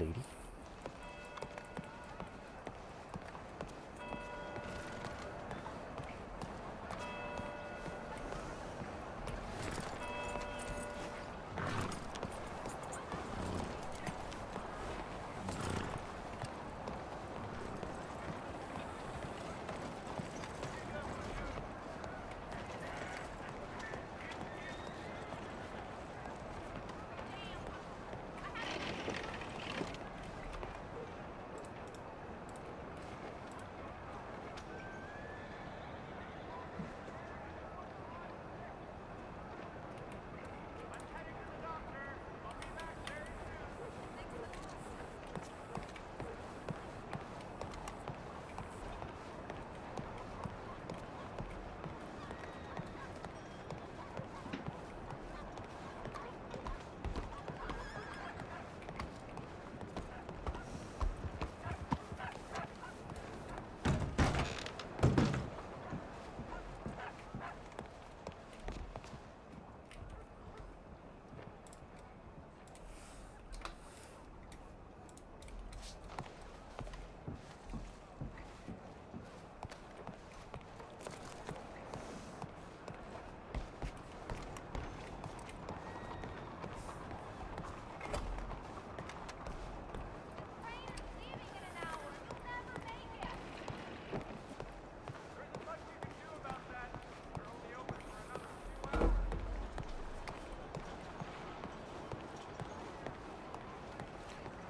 you,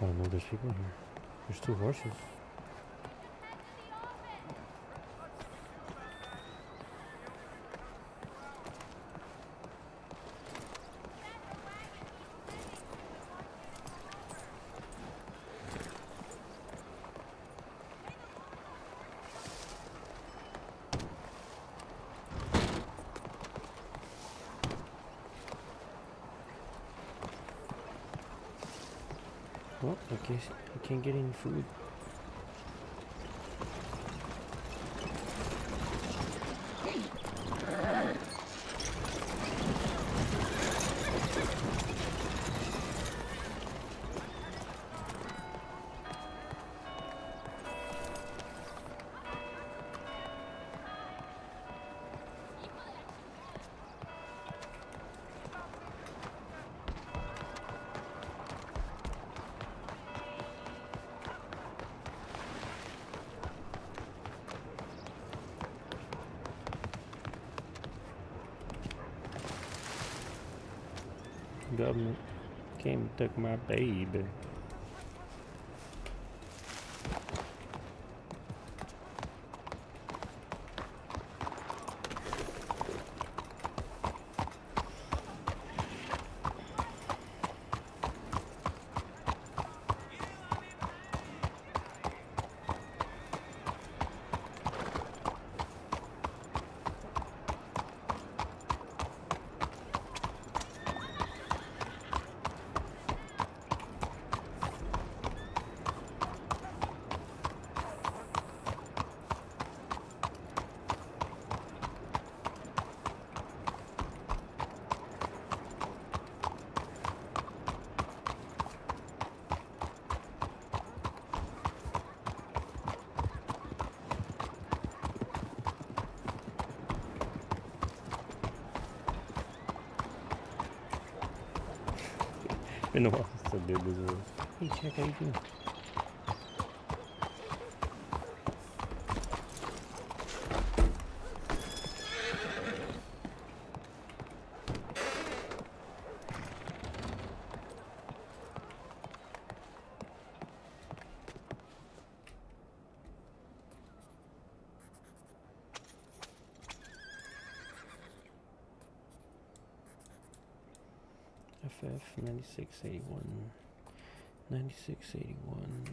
don't know there's people here. There's two horses. I can't get any food. Government came and took my baby. Ninety-six eighty-one. Ninety-six eighty-one.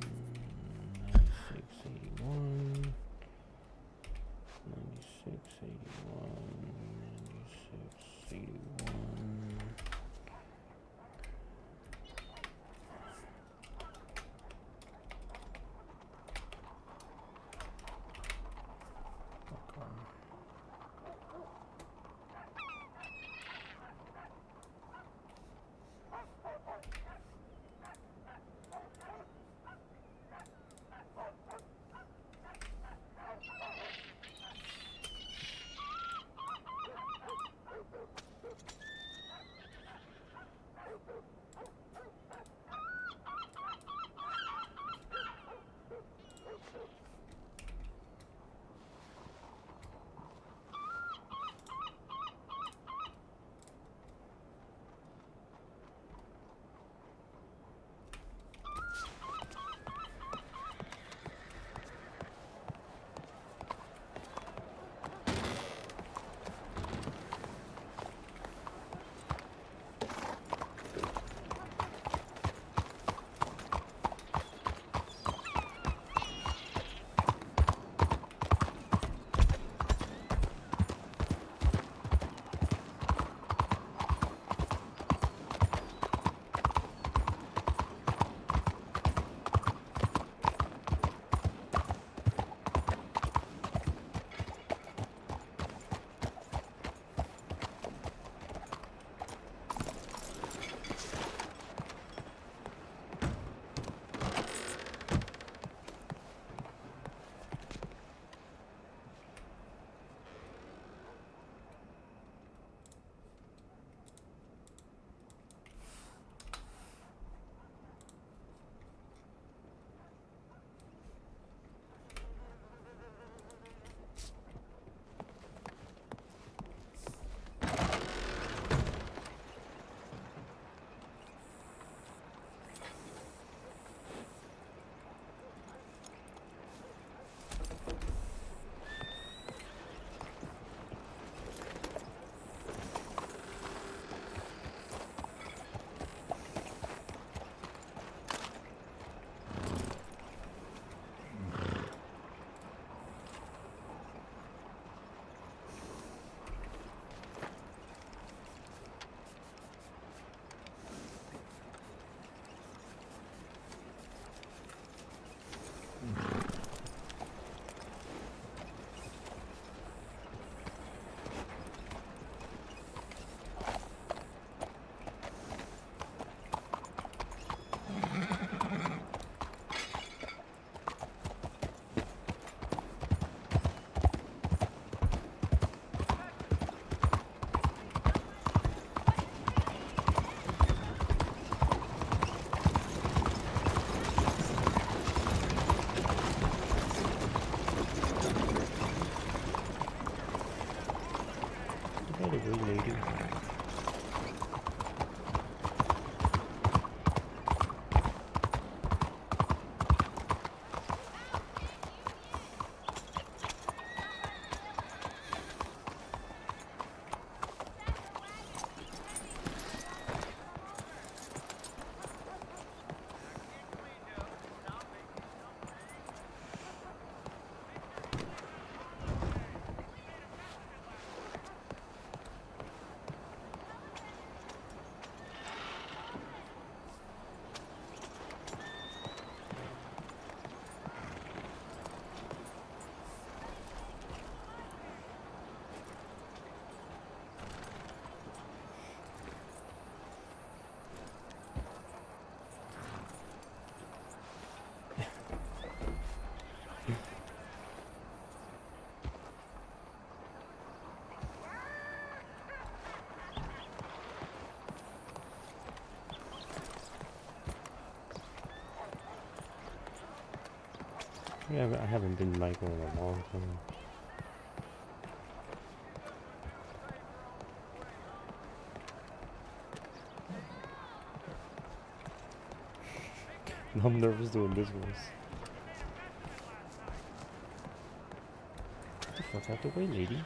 Yeah, I haven't been Michael in a long time. I'm nervous doing this voice. Get the fuck out the way, lady.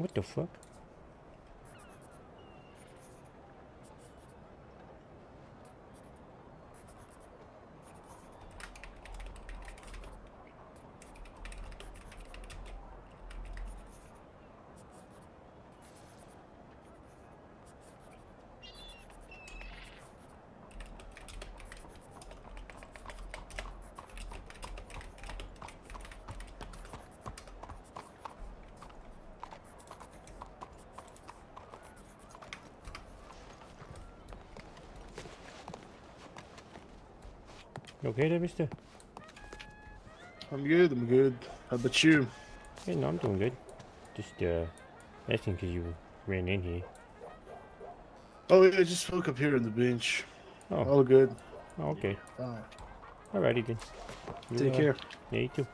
What the fuck? You okay there, mister? I'm good, I'm good. How about you? Yeah, no, I'm doing good. Just, uh, asking because you ran in here. Oh yeah, I just woke up here on the bench. Oh, All good. oh, okay. Alrighty then. You, Take uh, care. Yeah, you too.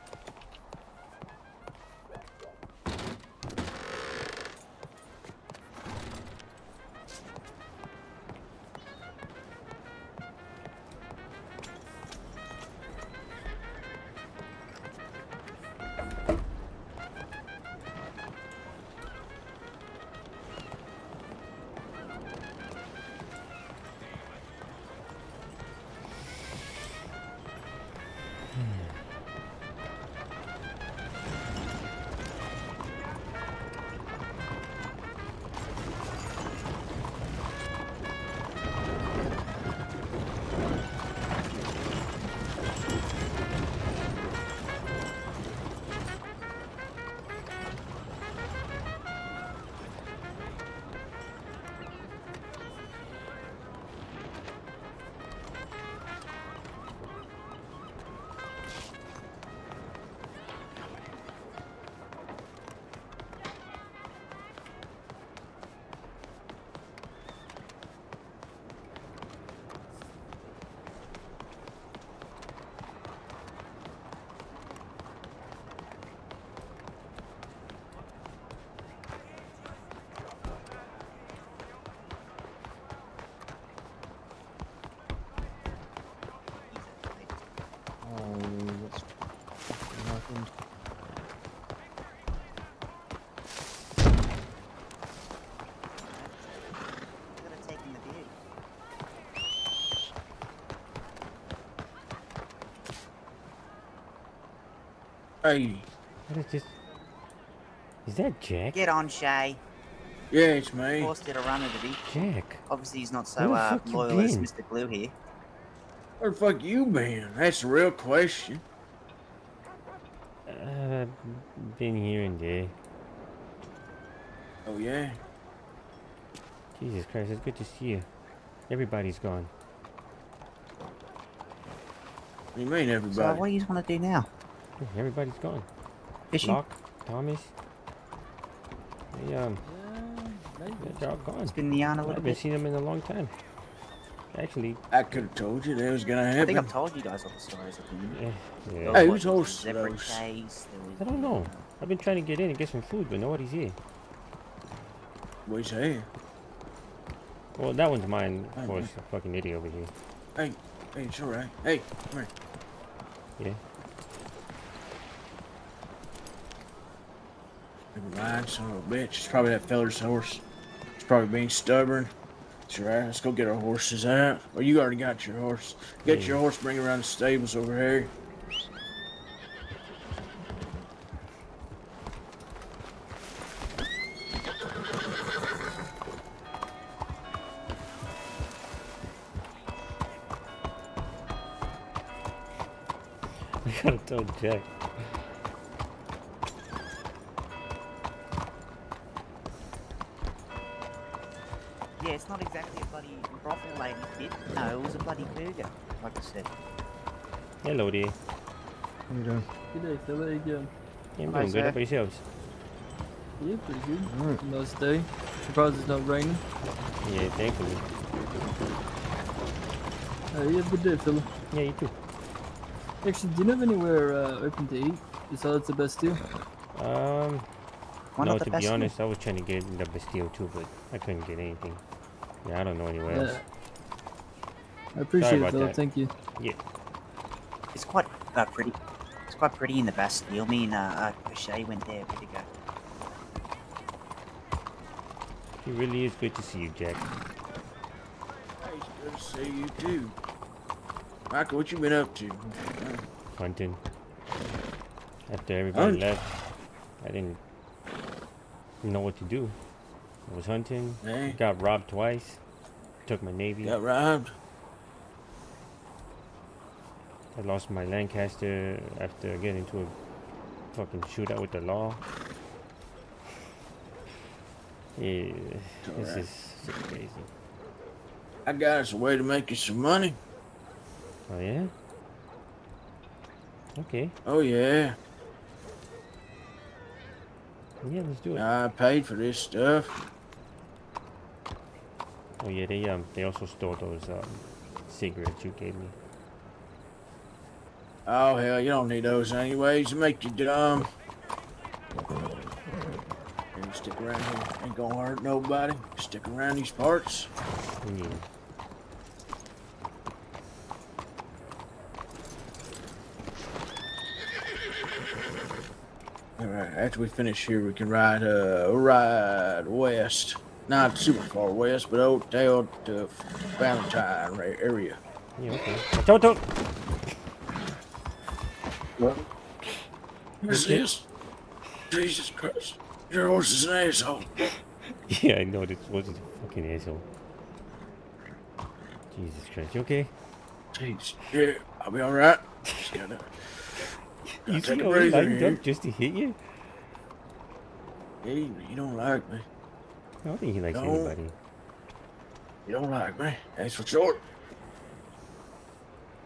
What is this? Is that Jack? Get on, Shay. yeah, it's me. Forced you to run into beach. Jack. Obviously, he's not so the uh, loyal as? Mr. Glue here. Where the fuck you been? That's the real question. Uh, been here and there. Oh yeah. Jesus Christ, it's good to see you. Everybody's gone. What do you mean everybody? So, everybody? what do you want to do now? Everybody's gone. Fishing? Locke, Thomas. They, um, they're all gone. It's been the yarn a I little haven't bit. seen them in a long time. Actually, I could have told you that was gonna happen. I think. I've told you guys all the stories. I think. yeah, yeah. Hey, what, who's host the zebra those? chase, there was, I don't know. I've been trying to get in and get some food, but nobody's here. What you saying? Well, that one's mine. Hey, Of course, a fucking idiot over here. Hey, hey, it's alright. Hey, come here. Yeah. Mind, son of a bitch. It's probably that feller's horse. It's probably being stubborn. It's alright. Let's go get our horses out. Well, you already got your horse. Get Yeah. your horse, bring it around the stables over here. I gotta tell Jack. Like I. Hello there. How you doing? Good day, fella. How you doing? Yeah, I'm Hi, doing good. How sir. about yourselves? Yeah, pretty good. Alright. Nice day. Surprised it's not raining. Yeah, thankfully. Uh, you have a good day, fella. Yeah, you too. Actually, do you have anywhere uh, open to eat besides the Bastille? Um, Why no, not the to be one? honest, I was trying to get in the Bastille too, but I couldn't get anything. Yeah, I don't know anywhere else. I appreciate about it, fella. that. Thank you. It's quite uh, pretty. It's quite pretty in the Bastille. Me and uh, uh, Shay went there a bit ago. It really is good to see you, Jack. Hey, it's good to see you too. Michael, what you been up to? Hunting. After everybody Hunt? left, I didn't know what to do. I was hunting. Hey, Got robbed twice. Took my navy. got robbed. I lost my Lancaster after getting into a fucking shootout with the law. Yeah, this alright. is so crazy. I got us a way to make you some money. Oh yeah? Okay. Oh yeah, Yeah, let's do it. I paid for this stuff. Oh yeah, they um they also stole those um cigarettes you gave me. Oh hell, you don't need those anyways. They make you dumb. You stick around here, ain't gonna hurt nobody. Stick around these parts. Yeah. All right, after we finish here, we can ride uh ride west. Not super far west, but Oakdale to Valentine area. Yeah, okay. Don't don't Okay. this? Jesus Christ. Your horse is an asshole. Yeah, I know this wasn't a fucking asshole. Jesus Christ, you okay? Jeez. Yeah, I'll be alright. Just gotta, You take a breather lined here. up just to hit you? Hey, you don't like me. I don't think he likes No. anybody. You don't like me. That's for sure.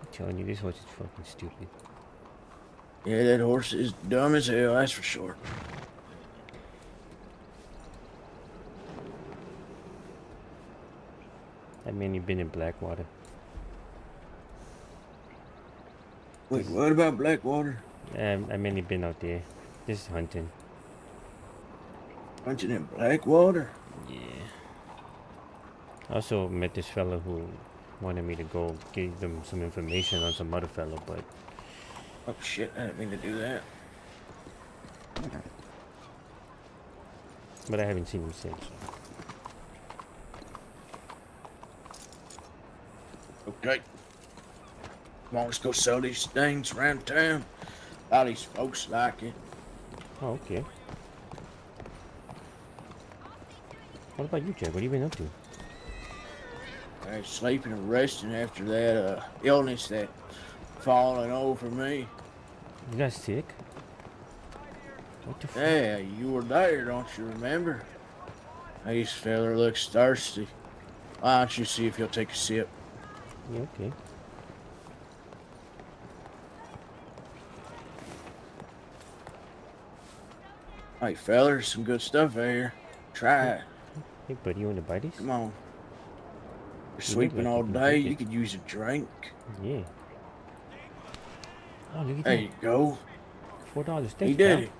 I'm telling you, this horse is fucking stupid. Yeah, that horse is dumb as hell, that's for sure. I've mainly been in Blackwater. Wait, what about Blackwater? Um, I've mainly been out there, just hunting. Hunting in Blackwater? Yeah. I also met this fella who wanted me to go give them some information on some other fella, but Oh shit, I didn't mean to do that. but I haven't seen him since. Okay. Come on, let's go sell these things around town. A All these folks like it. Oh, okay. What about you, Jack? What have you been up to? I sleeping and resting after that uh, illness that falling over me. You guys sick? What the? Yeah, you were there, don't you remember? Hey, this fella looks thirsty. Why don't you see if he'll take a sip? Yeah, okay. Hey, fella, some good stuff out here. Try it. Hey, buddy, you want to buy this? Come on. You're look sleeping all day. You could use a drink. Yeah. Oh, look at There you go. Four dollars. He did pal. it.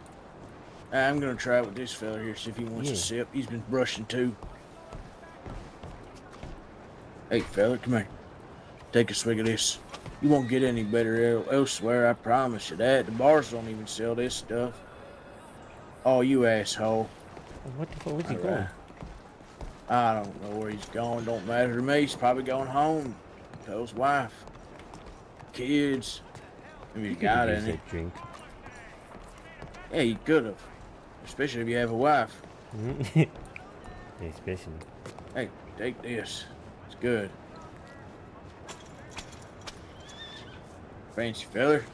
I'm gonna try it with this fella here, see if he wants Yeah. a sip. He's been brushing too. Hey, fella, come here. Take a swig of this. You won't get any better el- elsewhere, I promise you that. The bars don't even sell this stuff. Oh, you asshole. What the fuck? Where's he going? I don't know where he's going. Don't matter to me. He's probably going home. Tell his wife. Kids. Maybe he You got any. drink. Yeah, you could have. Especially if you have a wife. especially. Hey, take this. It's good. Fancy feller.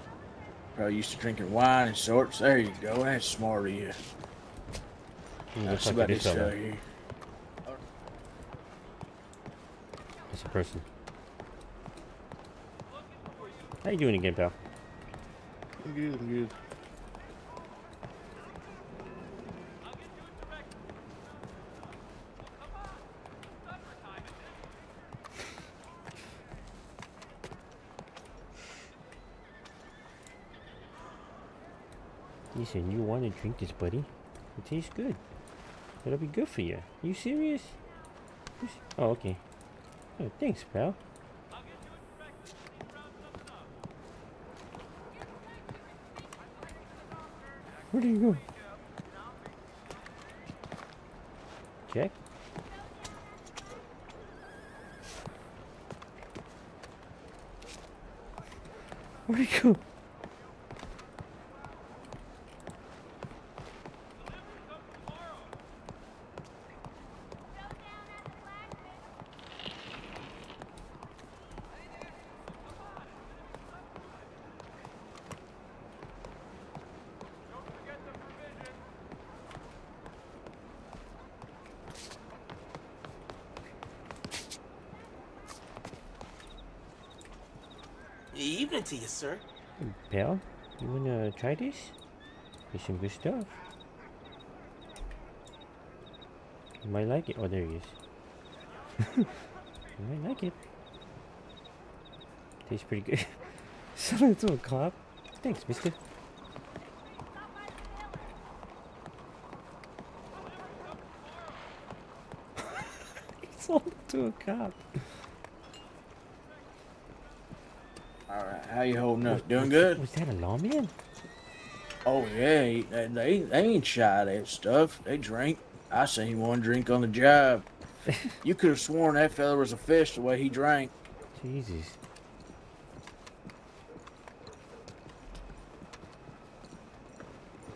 Probably used to drinking wine and sorts. There you go. That's smart of you. Now, see about this fella here. That's a person. How you doing again, pal? Good, good. Listen, you want to drink this, buddy? It tastes good. It'll be good for you. you serious? Oh, okay. Oh, thanks, pal. Where did you go? Jack? Where'd he go? Evening to you, sir. Pal, you wanna try this? It's some good stuff. You might like it. Oh, there he is. you might like it. Tastes pretty good. Selling to a cop. Thanks, mister. he to a cop. All right, how you holding up? Doing Was- good? Was that a lawman? Oh yeah, he- they, they they ain't shy of that stuff. They drink. I seen one drink on the job. you could have sworn that fella was a fish the way he drank. Jesus.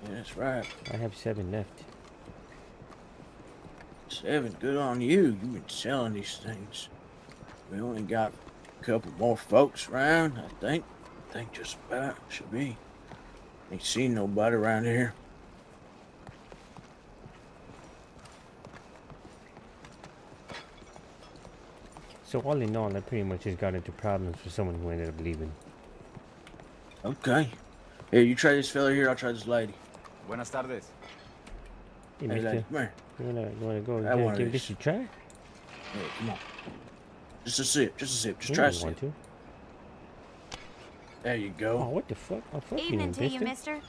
Yeah, that's right. I have seven left. Seven, good on you. You've been selling these things. We only got a couple more folks around, I think. I think just about should be. Ain't seen nobody around here. So all in all, I pretty much just got into problems for someone who ended up leaving. Okay. Here, you try this fella here, I'll try this lady. Buenas tardes. Hey, Hey, mister, lady, come here. you wanna, you wanna go I give, want give this. this a try? Yeah, come on. Just a sip, just a sip. Just You try a sip. to. There you Oh, go. what the fuck? Oh, fuck Evening you, to you, mister. mister.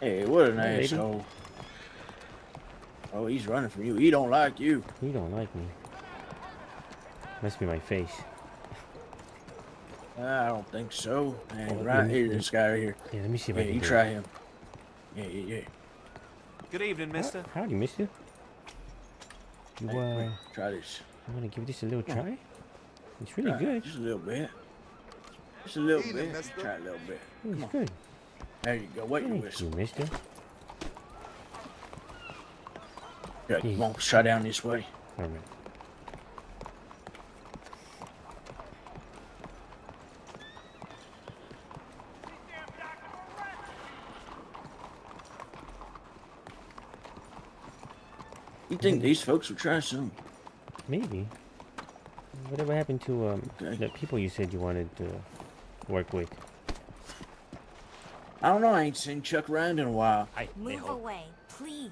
Hey, what an Hey, lady. asshole. Oh, he's running from you. He don't like you. He don't like me. Must be my face. I don't think so. Hey, Oh, right mm, here, this guy right here. Yeah, let me see if Yeah, I can you do try it. him. Yeah, yeah, yeah. Good evening, mister. How- Howdy, mister. You, Hey, uh, wait, try this. You gonna give this a little try? It's really Try it, good. Just a little bit. Just a little Eat bit. mister. Try a little bit. It's on. good. There you go. Wait your Thank whistle. you, mister. Yeah, come on, let's try down this way. Alright. You think these folks will try some? Maybe. Whatever happened to um Okay. the people you said you wanted to work with? I don't know. I ain't seen Chuck around in a while. Hey, Move mijo. away, please.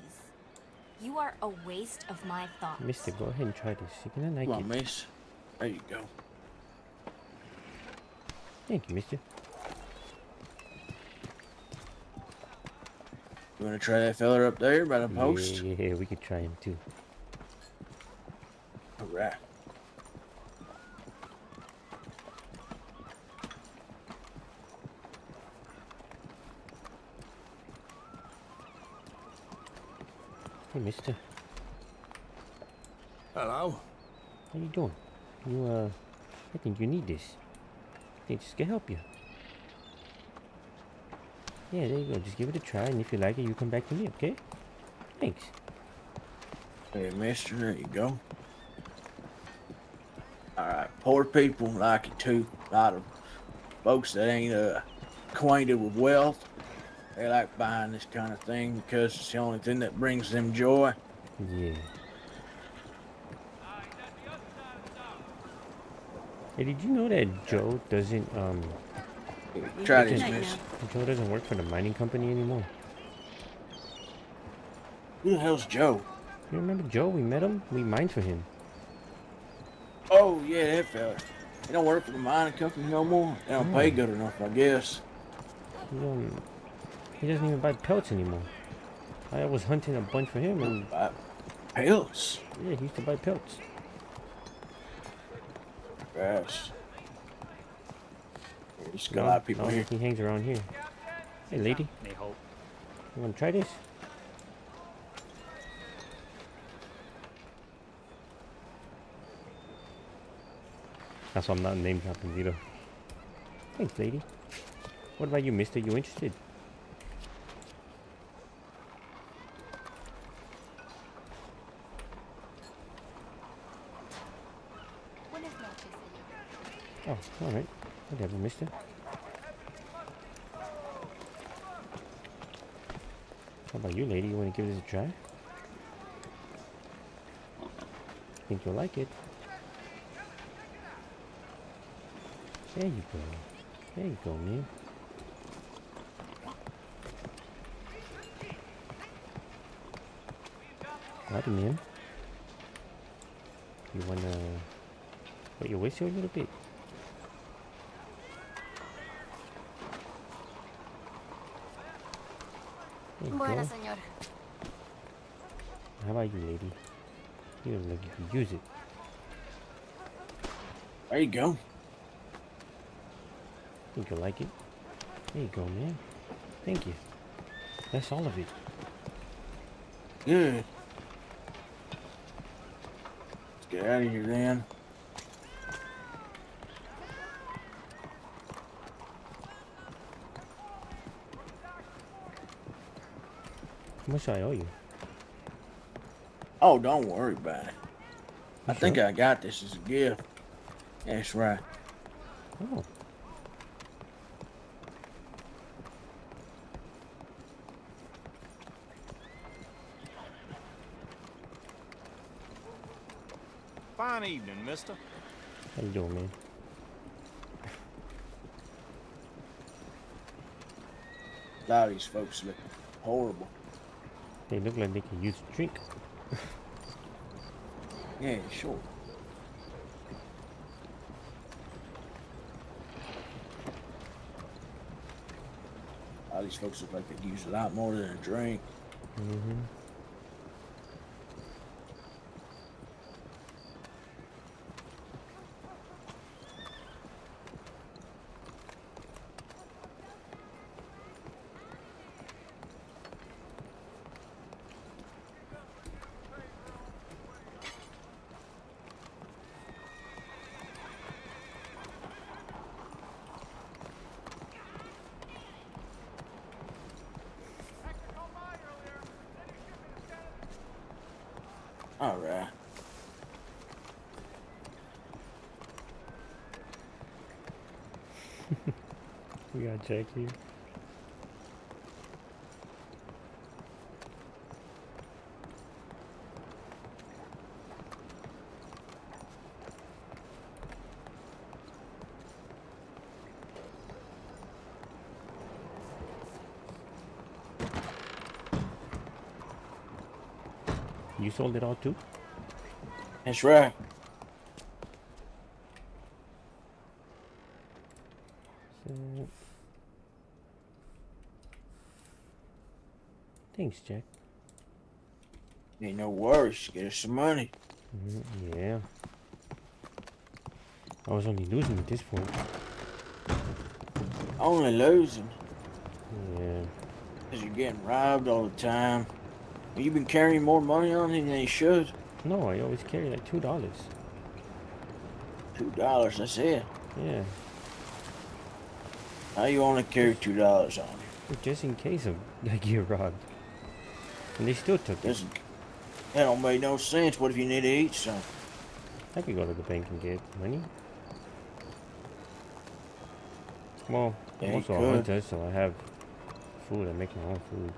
You are a waste of my thoughts. Mister, go ahead and try this. You're gonna like Come it. on, miss. There you go. Thank you, mister. You want to try that fella up there by the post? Yeah, yeah, we could try him too. All right. Hey, mister. Hello. How you doing? You, uh, I think you need this. I think this can help you. Yeah, there you go. Just give it a try, and if you like it, you come back to me, okay? Thanks. Hey, mister, there you go. Alright, poor people like it too. A lot of folks that ain't uh, acquainted with wealth, they like buying this kind of thing because it's the only thing that brings them joy. Yeah. Hey, did you know that Joe doesn't, um, Try this, miss. Joe doesn't work for the mining company anymore? Who the hell's Joe? You remember Joe? We met him. We mined for him. Yeah, that fella. He don't work for the mining company no more. They don't pay Hmm. good enough, I guess. He, um, he doesn't even buy pelts anymore. I was hunting a bunch for him, and But pills. yeah, he used to buy pelts. Gosh. There's got a lot of people no, here. He hangs around here. Hey, lady, Mijo. you want to try this? That's why I'm not name dropping, Vito. Thanks, lady. What about you, mister? You interested? Buenas noches, señor. Oh, alright. Whatever, mister. How about you, lady? You want to give this a try? I think you'll like it. There you go. There you go, man. Howdy, man. You wanna put your whistle a little bit? There you Bueno, señor. How about you, lady? You look like you could use it. There you go. Think you'll like it. There you go, man. Thank you. That's all of it. Good. Let's get out of here then. How much I owe you? Oh, don't worry about it. I You think? I got this as a gift. That's right. Oh. Mister. How you doing, man? A lot of these folks look horrible. They look like they could use a drink. Yeah, sure. All these folks look like they use a lot more than a drink. Mm-hmm. All right. We got Jack here. Sold it all too? That's right. So... Thanks, Jack. Ain't no worries. Get us some money. Mhm, yeah. I was only losing at this point. Only losing Yeah. because you're getting robbed all the time. You've been carrying more money on you than you should. No, I always carry like two dollars. Two dollars, that's it. Yeah. How you only carry two dollars on you? Just in case of I get robbed. And they still took it. That don't make no sense. What if you need to eat something? I could go to the bank and get money. Well, I'm Yeah, you also a hunter, so I have food. I make my own food.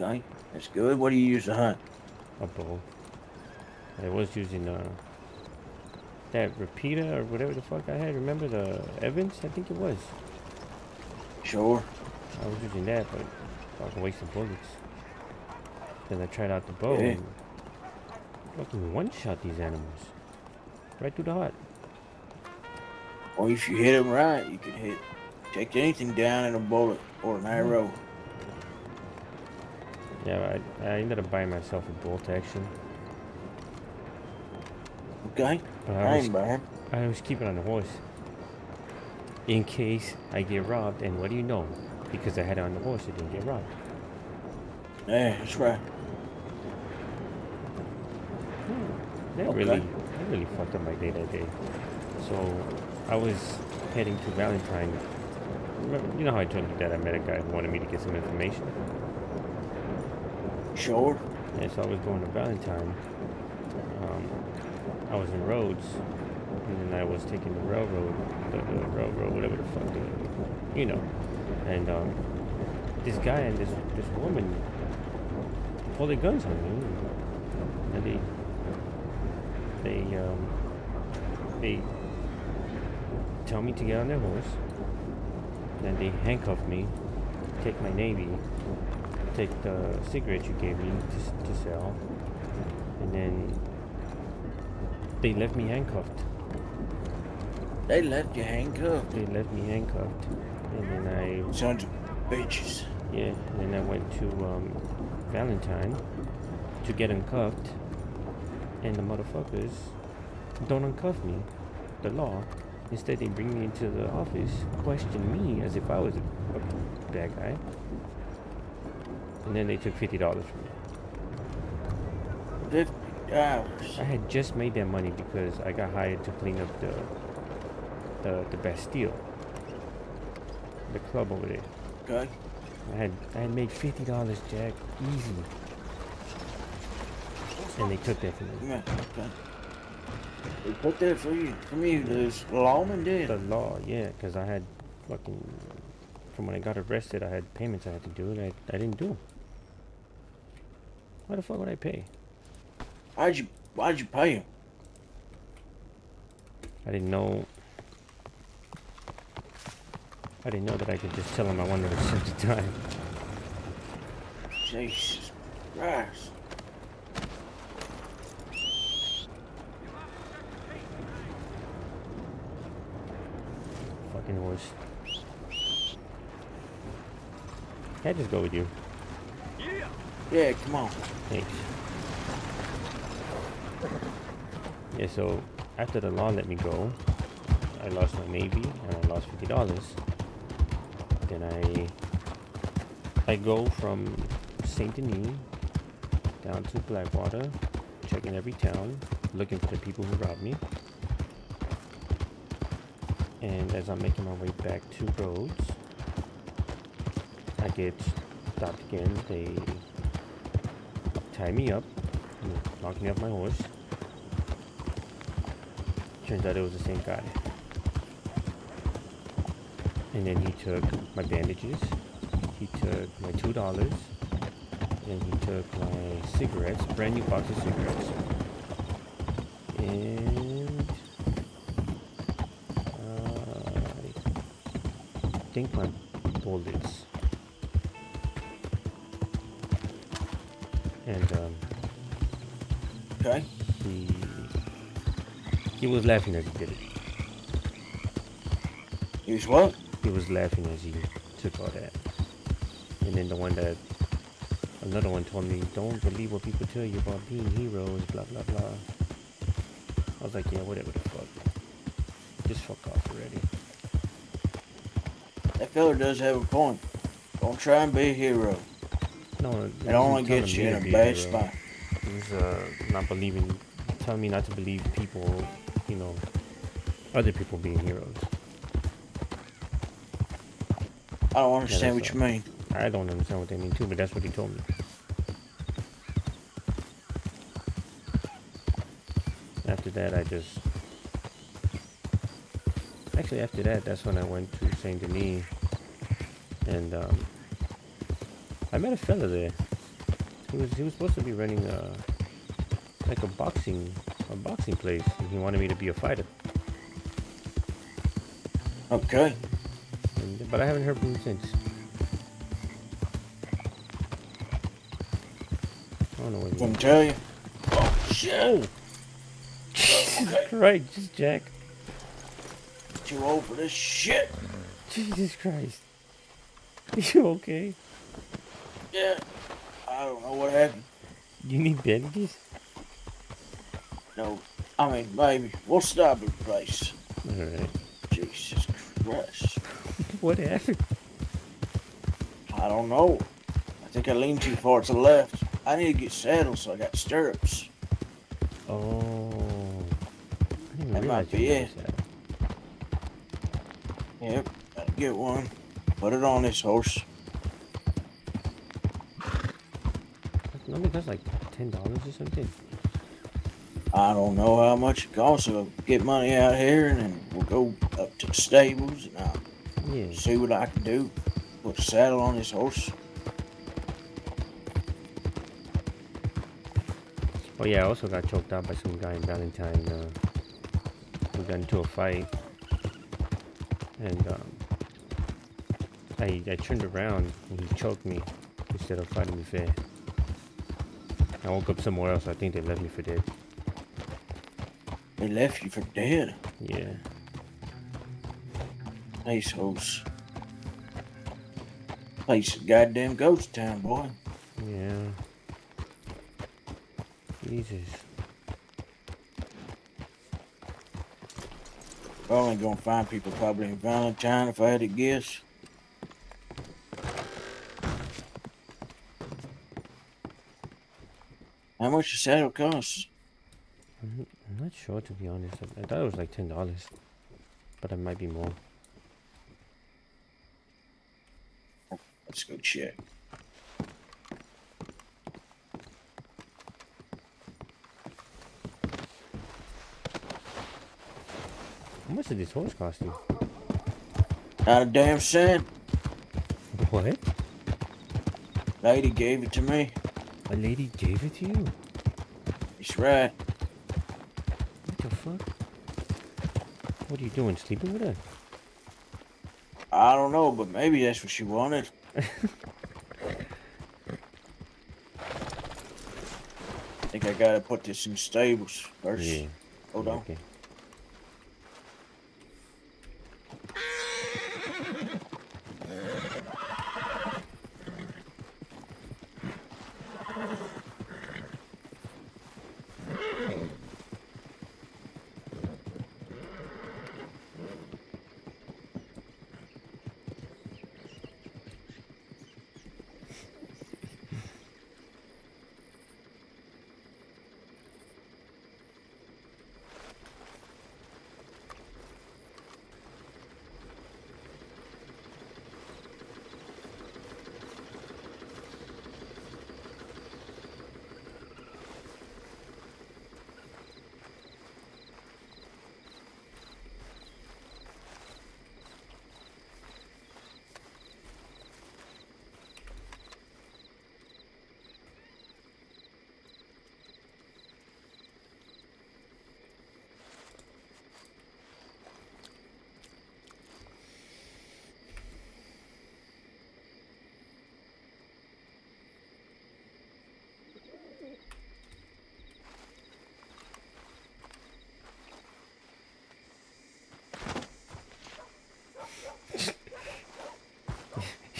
Okay, that's good. What do you use to hunt? A bow. I was using uh that repeater or whatever the fuck I had. Remember the Evans? I think it was. Sure. I was using that, but I was wasting bullets. Then I tried out the bow Yeah. and fucking one shot these animals. Right through the heart. Or if you hit them right, you can hit take anything down in a bullet or an arrow. Yeah, I, I ended up buying myself a bolt action. Okay, I was, ain't. I was keeping on the horse. In case I get robbed, and what do you know? Because I had it on the horse, I didn't get robbed. Yeah, that's right. Hmm, that Okay. really, that really fucked up my day that day. So, I was heading to Valentine. Remember, you know how I told you that I met a guy who wanted me to get some information? Sure. Yeah, so I was going to Valentine. Um, I was in Rhodes, and then I was taking the railroad, the, the railroad, whatever the fuck, the, you know. And um, this guy and this this woman pulled their guns on me, and they they um, they tell me to get on their horse. Then they handcuff me, take my navy, take the cigarettes you gave me to, to sell, and then they left me handcuffed. They left you handcuffed. They left me handcuffed, and then Sons of bitches. I yeah, and then I went to um, Valentine to get uncuffed, and the motherfuckers don't uncuff me. The law. Instead, they bring me into the office, question me as if I was a bad guy, and then they took fifty dollars from me. Fifty dollars. Oh, I had just made that money because I got hired to clean up the the, the Bastille, the club over there. Okay. I had I had made fifty dollars, Jack, easy, and they took that from me. Yeah, okay. They put that for you, from you, this lawman did. The law, yeah, because I had fucking from when I got arrested, I had payments I had to do, and I I didn't do 'em. Why the fuck would I pay? Why'd you, why'd you pay him? I didn't know. I didn't know that I could just tell him I wanted to serve the time. Jesus Christ. Fucking horse. Can I just go with you? Yeah, come on. Thanks. Yeah, so after the law let me go, I lost my navy and I lost fifty dollars. Then I I go from Saint Denis down to Blackwater, checking every town, looking for the people who robbed me. And as I'm making my way back to Rhodes, I get stopped again. They tie me up, knock me off my horse. Turns out it was the same guy. And then he took my bandages, he took my two dollars, and he took my cigarettes, brand new box of cigarettes. And uh, I think my bullets. And um, Okay. he he was laughing as he did it. He was what? He was laughing as he took all that. And then the one that another one told me, Don't believe what people tell you about being heroes, blah blah blah. I was like, Yeah, whatever the fuck. Just fuck off already. That fella does have a point. Don't try and be a hero. No, it only gets you in a bad spot. He's uh, not believing, telling me not to believe people, you know, other people being heroes. I don't understand that's what you mean. I don't understand what they mean too, but that's what he told me. After that, I just. Actually, after that, that's when I went to Saint Denis, and um, I met a fella there. He was he was supposed to be running a like a boxing a boxing place, and he wanted me to be a fighter. Okay. And, but I haven't heard from him since. I don't know what tell you. Oh, shit. Jesus Christ, just Jack. Too old for this shit. Jesus Christ. You okay? Yeah. I don't know what happened. You need bandages? No. I mean, maybe. We'll stop at the place. Alright. Jesus Christ. What happened? I don't know. I think I leaned too far to the left. I need to get saddled, so I got stirrups. Oh. That might be it. Yep, gotta get one. Put it on this horse. That's like ten dollars or something. I don't know how much it costs to get money out here, and then we'll go up to the stables and I'll Yeah. see what I can do. Put a saddle on this horse. Oh yeah, I also got choked out by some guy in Valentine. Uh, we got into a fight, and um, I I turned around and he choked me instead of fighting me fair. I woke up somewhere else. I think they left me for dead. They left you for dead. Yeah. Nice horse. Place a goddamn ghost town, boy. Yeah. Jesus. Only gonna find people probably in Valentine if I had to guess. How much the saddle costs? I'm, not sure to be honest. I, I thought it was like ten dollars, but it might be more. Let's go check. How much did this horse cost you? Not a damn cent. What? Lady gave it to me. A lady gave it to you? That's right. What the fuck? What are you doing? Sleeping with her? I don't know, but maybe that's what she wanted. I think I gotta put this in stables first. Yeah. Hold on. Okay.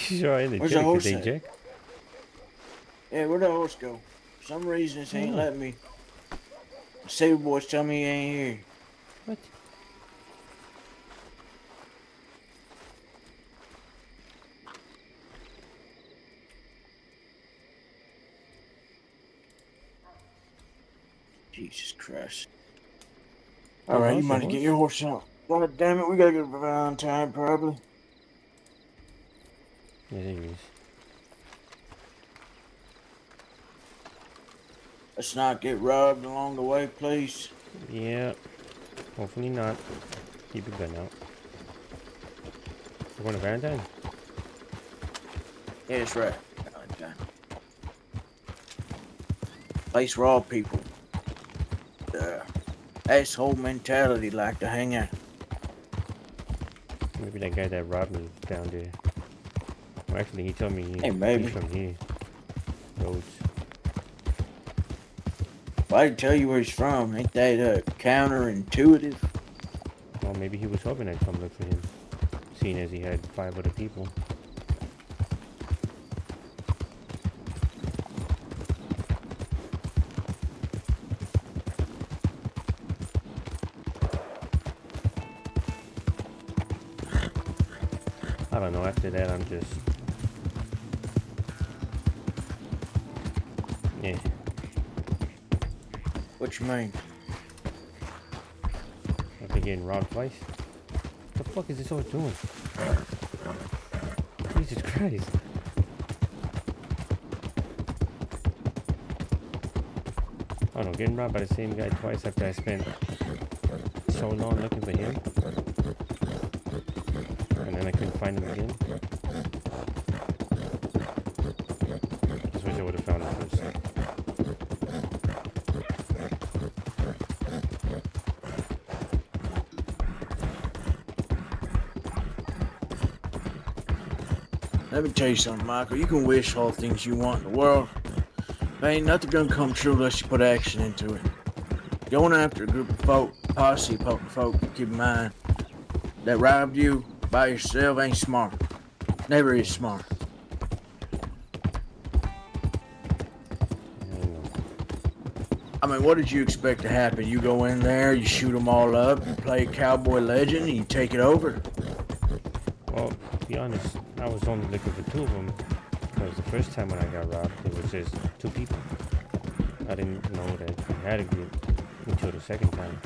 She's alright in the Where's check. the horse at? check? Yeah, where'd the horse go? For some reason this ain't Hmm. letting me. The stable boys tell me he ain't here. What? Jesus Christ. Oh, Alright, you might get your horse out. God damn it, we gotta go to Valentine probably. Yeah, there he is. Let's not get robbed along the way, please. Yeah. Hopefully not. Keep your gun out. We're going to Valentine? Yeah, that's right. Valentine. Place raw people. Uh, asshole mentality like to hang out. Maybe that guy that robbed me down there. Actually, he told me he, Hey, maybe. he's from here. Rhodes. If I can tell you where he's from, ain't that uh, counterintuitive? Well, maybe he was hoping I'd come look for him. Seeing as he had five other people. I don't know, after that I'm just... What you mean? after getting robbed twice. What the fuck is this all doing? Jesus Christ. I don't know, getting robbed by the same guy twice after I spent so long looking for him. And then I couldn't find him again. Let me tell you something, Michael. You can wish all things you want in the world. But ain't nothing gonna come true unless you put action into it. Going after a group of folk, posse of folk, keep in mind, that robbed you by yourself ain't smart. Never is smart. I mean, what did you expect to happen? You go in there, you shoot them all up, you play cowboy legend, and you take it over. Well, to be honest, was only looking for two of them because the first time when I got robbed, it was just two people. I didn't know that I had a group until the second time.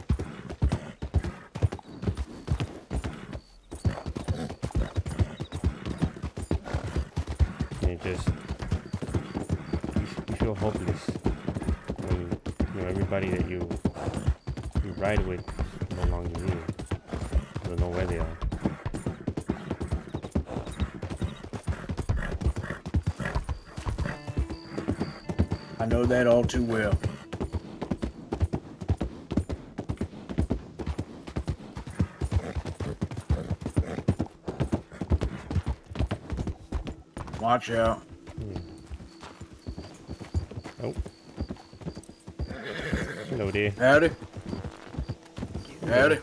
And it just you, feel hopeless when you know everybody that you you ride with no longer here. You don't know where they are. Know that all too well. Watch out. Oh. Hello there. Howdy. Howdy.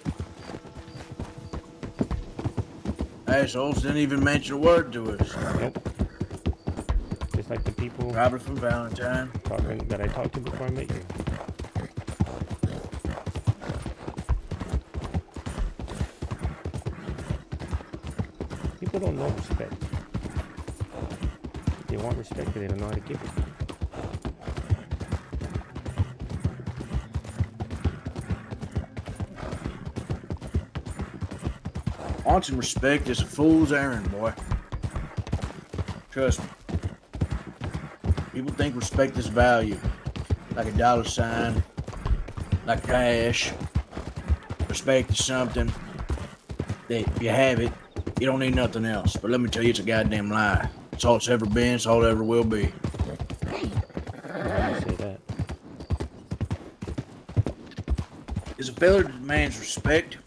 Assholes didn't even mention a word to us. Nope. Just like the people Probably from Valentine. talking that I talked to before I met you. People don't know respect. They want respect, but they don't know how to give it. Wanting respect is a fool's errand, boy. Trust me. People think respect is value, like a dollar sign, like cash. Respect is something that if you have it, you don't need nothing else. But let me tell you, it's a goddamn lie. It's all it's ever been, it's all it ever will be. Why do you say that? Is a fella that demands respect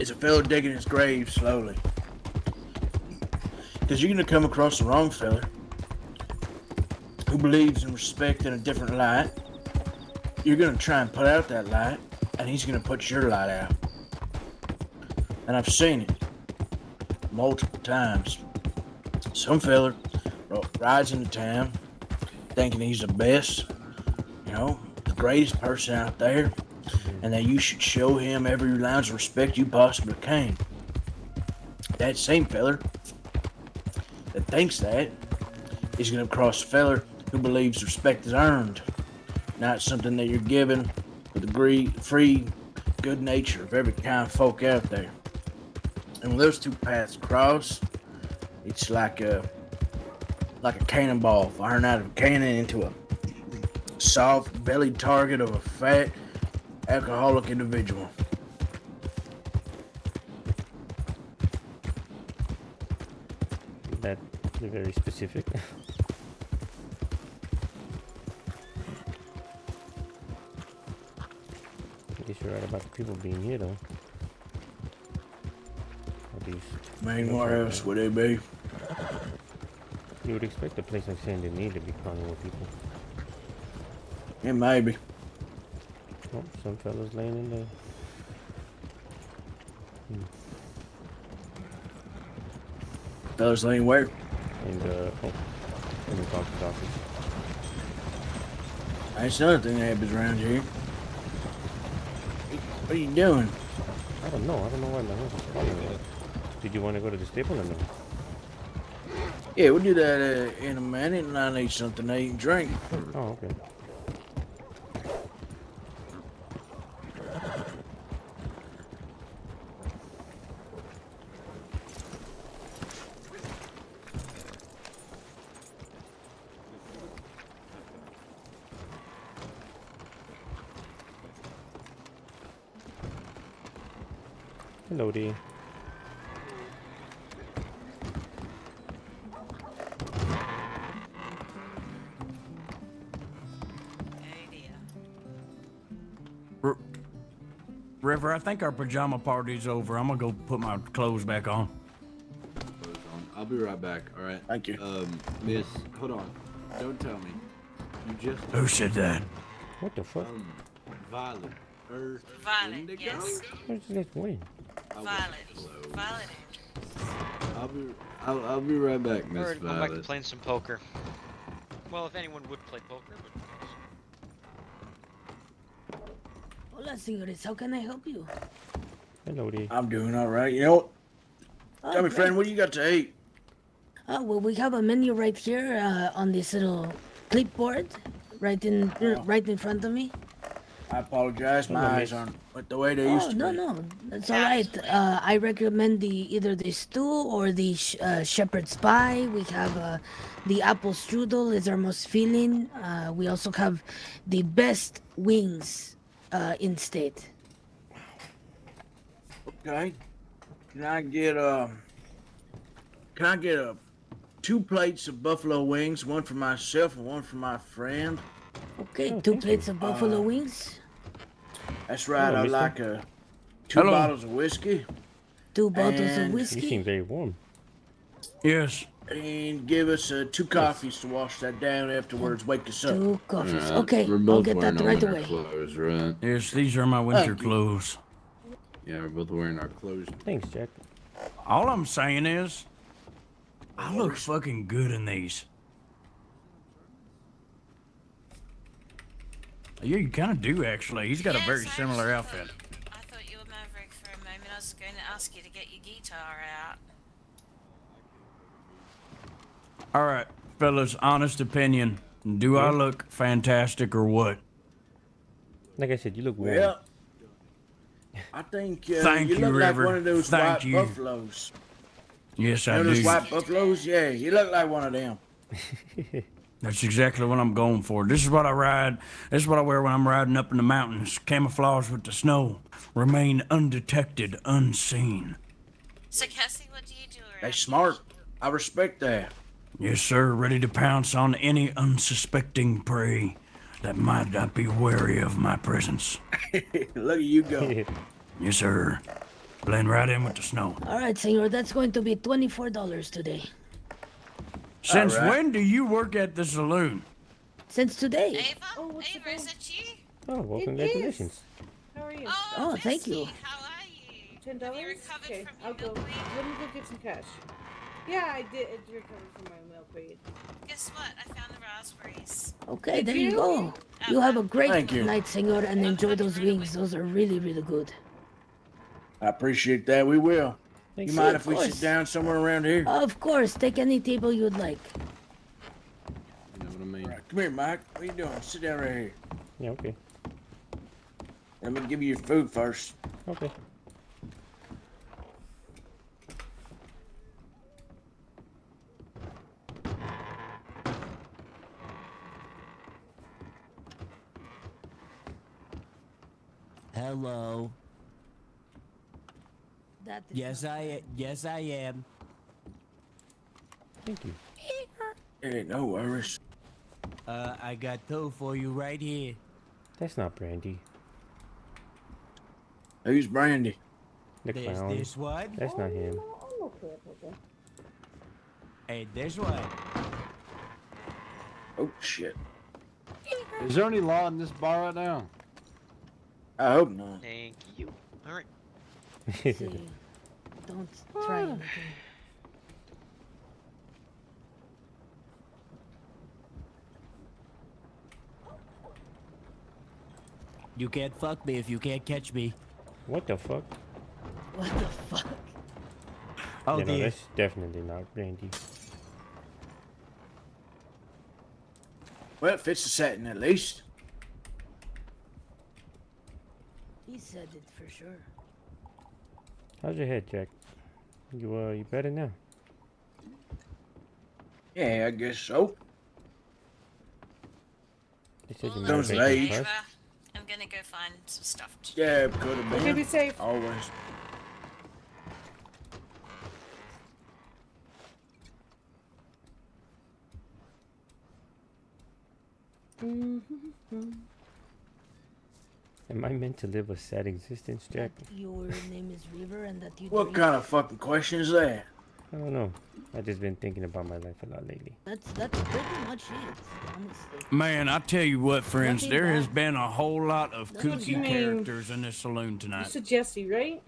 is a fella digging his grave slowly. Because you're going to come across the wrong fella believes in respect in a different light. You're going to try and put out that light, and he's going to put your light out. And I've seen it multiple times. Some fella rides into town thinking he's the best, you know, the greatest person out there and that you should show him every ounce of respect you possibly can. That same feller that thinks that is going to cross feller who believes respect is earned, not something that you're given with the free good nature of every kind of folk out there. And when those two paths cross, it's like a like a cannonball firing out of a cannon into a soft bellied target of a fat alcoholic individual. That very specific. about the people being here, though. At least I mean, where would they be? you would expect a place like Saint Denis to be crawling with people. Yeah, maybe. Oh, some fellas laying in there. Fellas laying where? And, uh, oh, in the doctor's office. That's another thing that happens around here. What are you doing? I don't know. I don't know why my house is calling. Did you want to go to the stable or no? Yeah, we'll do that uh, in a minute, and I need something to eat and drink. Oh, okay. Think our pajama party's over. I'm gonna go put my clothes back on. I'll be right back. All right. Thank you. Um, Miss, hold on. Don't tell me. You just Who said that? What the fuck? um, Violet, Earth, Violet, Indigo. yes. Where's this guy going? Violet. Violet. I'll be, I'll, I'll be right back, Miss Alright, I'm back to playing some poker. Well, if anyone would play poker, but Hola, señores. How can I help you? Hello, D. I'm doing all right. You know what? Oh, Tell me, friend, what do you got to eat? Oh, well, we have a menu right here uh, on this little clipboard, right in Oh. right in front of me. I apologize. My eyes aren't but the way they used Oh to no, be. no, that's all right. Uh, I recommend the either the stew or the sh- uh, shepherd's pie. We have uh, the apple strudel is our most filling. Uh, we also have the best wings uh, in state. Okay. Can I get um? Can I get a two plates of buffalo wings, one for myself and one for my friend? Okay, two plates of buffalo Uh, wings, That's right. Hello, I'd mister. like a two Hello. bottles of whiskey two bottles of whiskey. You whiskey. seem very warm. Yes. And give us uh, two coffees to wash that down afterwards. Wake us up. Two coffees. Alright, Okay, we're I'll both get that wearing right winter away. Clothes, right? Yes, these are my winter Thank clothes. Yeah, we're both wearing our clothes. Thanks, Jack. All I'm saying is, I look fucking good in these. Yeah, you kind of do actually. He's got a very I similar outfit. thought- I thought you were Maverick for a moment. I was going to ask you to get your guitar out. All right, fellas, honest opinion. Do I look fantastic or what? Like I said, you look warm. Well, I think uh, Thank you you, look River. like one of those Thank white you. buffaloes. Yes, You I know those do. white buffaloes? Yeah, you look like one of them. That's exactly what I'm going for. This is what I ride. This is what I wear when I'm riding up in the mountains. Camouflage with the snow. Remain undetected, unseen. So, Cassie, what do you do around They here? smart. I respect that. Yes, sir. Ready to pounce on any unsuspecting prey that might not be wary of my presence. look at you go. Yes, sir. Blend right in with the snow. All right, senor, that's going to be twenty-four dollars today. Since right. when do you work at the saloon? Since today. Ava? Oh, what's Ava, your is name? that you? Oh, well, It congratulations. How are you? Oh, Oh, thank you. How are you? Ten Have you dollars? Okay, I'll go. milkweed? Let me go get some cash. Yeah, I did I did recover from my milkweed. Guess what? I found the raspberries. Okay, Did there you you? go. Oh, you have a great Thank you. night, senor, and enjoy those wings. Those are really, really good. I appreciate that. We will. Thanks. You mind of if we course. sit down somewhere around here? Of course, take any table you'd like. You know what I mean? All right, come here, Mike. What are you doing? Sit down right here. Yeah, okay. Let me give you your food first. Okay. Hello. That is Yes, not I yes I am. Thank you. Hey, no worries. Uh, I got dough for you right here. That's not Brandy. Who's Brandy? The There's clown. this one That's not him. I'm okay, okay. and this one. Oh shit. Is there any law in this bar right now? I hope not. thank you. All right. See, don't try ah. anything. You can't fuck me if you can't catch me. what the fuck? What the fuck? Oh yeah, no, that's definitely not Brandy. Well, it fits the setting at least. He said it for sure. How's your head, Jack? You uh, you better now? Yeah, I guess so. Those late. I'm gonna go find some stuff. To yeah, could have been. Be safe. Always. Mm-hmm. Am I meant to live a sad existence, Jack? Your name is River and that you What kind of fucking question is that? I don't know. I've just been thinking about my life a lot lately. That's that's pretty much it, honestly. Man, I tell you what, friends, Nothing there has been a whole lot of That's kooky you mean. characters in this saloon You tonight. said Jesse, right?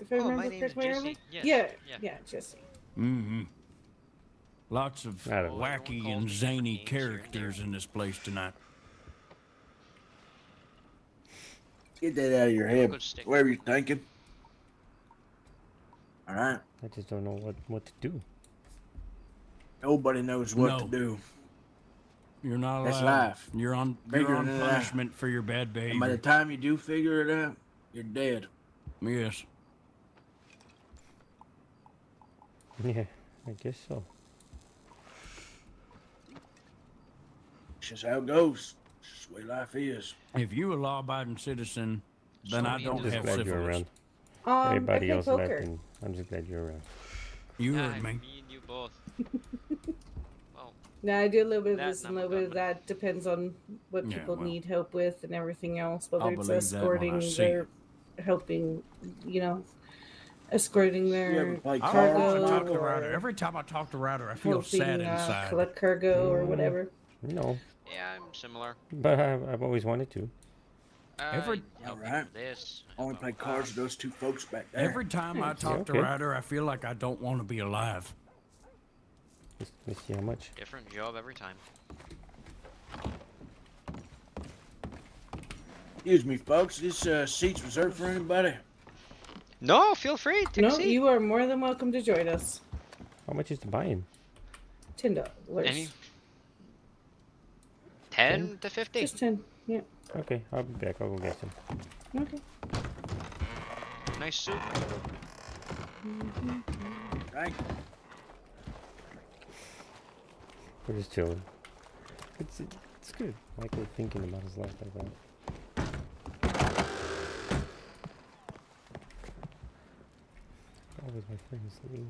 If I Oh, my remember name's correctly, Jesse. Yes, Yeah, yeah. yeah, Jesse. Mm-hmm. Lots of I don't know. wacky and zany different here characters in this place tonight. Get that out of your head. Good stick. Whatever you're thinking. All right. I just don't know what what to do. Nobody knows what No. to do. You're not allowed. That's life. You're on. Bigger You're on punishment for your bad baby. And by the time you do figure it out, you're dead. Yes. Yeah, I guess so. It's just how it goes. It's the way life is. If you a law-abiding citizen, then So I don't I'm just have glad you're around. Um, Everybody I play else poker. left, and I'm just glad you're around. You Ah, heard me. Me and you both. well, No, I do a little bit of That this and a little bit of that. Depends on what Yeah, people well. need help with and everything else. Whether I'll it's believe that when I escorting see their, helping, you know, escorting You ever their play I cards? don't want to cargo talk to Ryder. or Every time I talk to Ryder, I feel helping sad uh, inside. collect cargo or Mm. whatever. No, yeah, I'm similar. but I've, I've always wanted to. Uh, Every- help me Alright. This. Only help play cards with those two folks back there. Every time I talk okay. to Ryder, I feel like I don't want to be alive. Let's, let's see how much. Different job every time. Excuse me, folks. This uh, seat's reserved for anybody. No, feel free. Take a No, seat. you are more than welcome to join us. How much is the buy-in? Ten dollars. Any? Ten to fifty. Just ten. Yeah. Okay, I'll be back. I'll go get some. Okay. Nice soup. Mm-hmm. Right? We're just chilling. It's it's good. Michael thinking about his life like that. Always my friends leaving.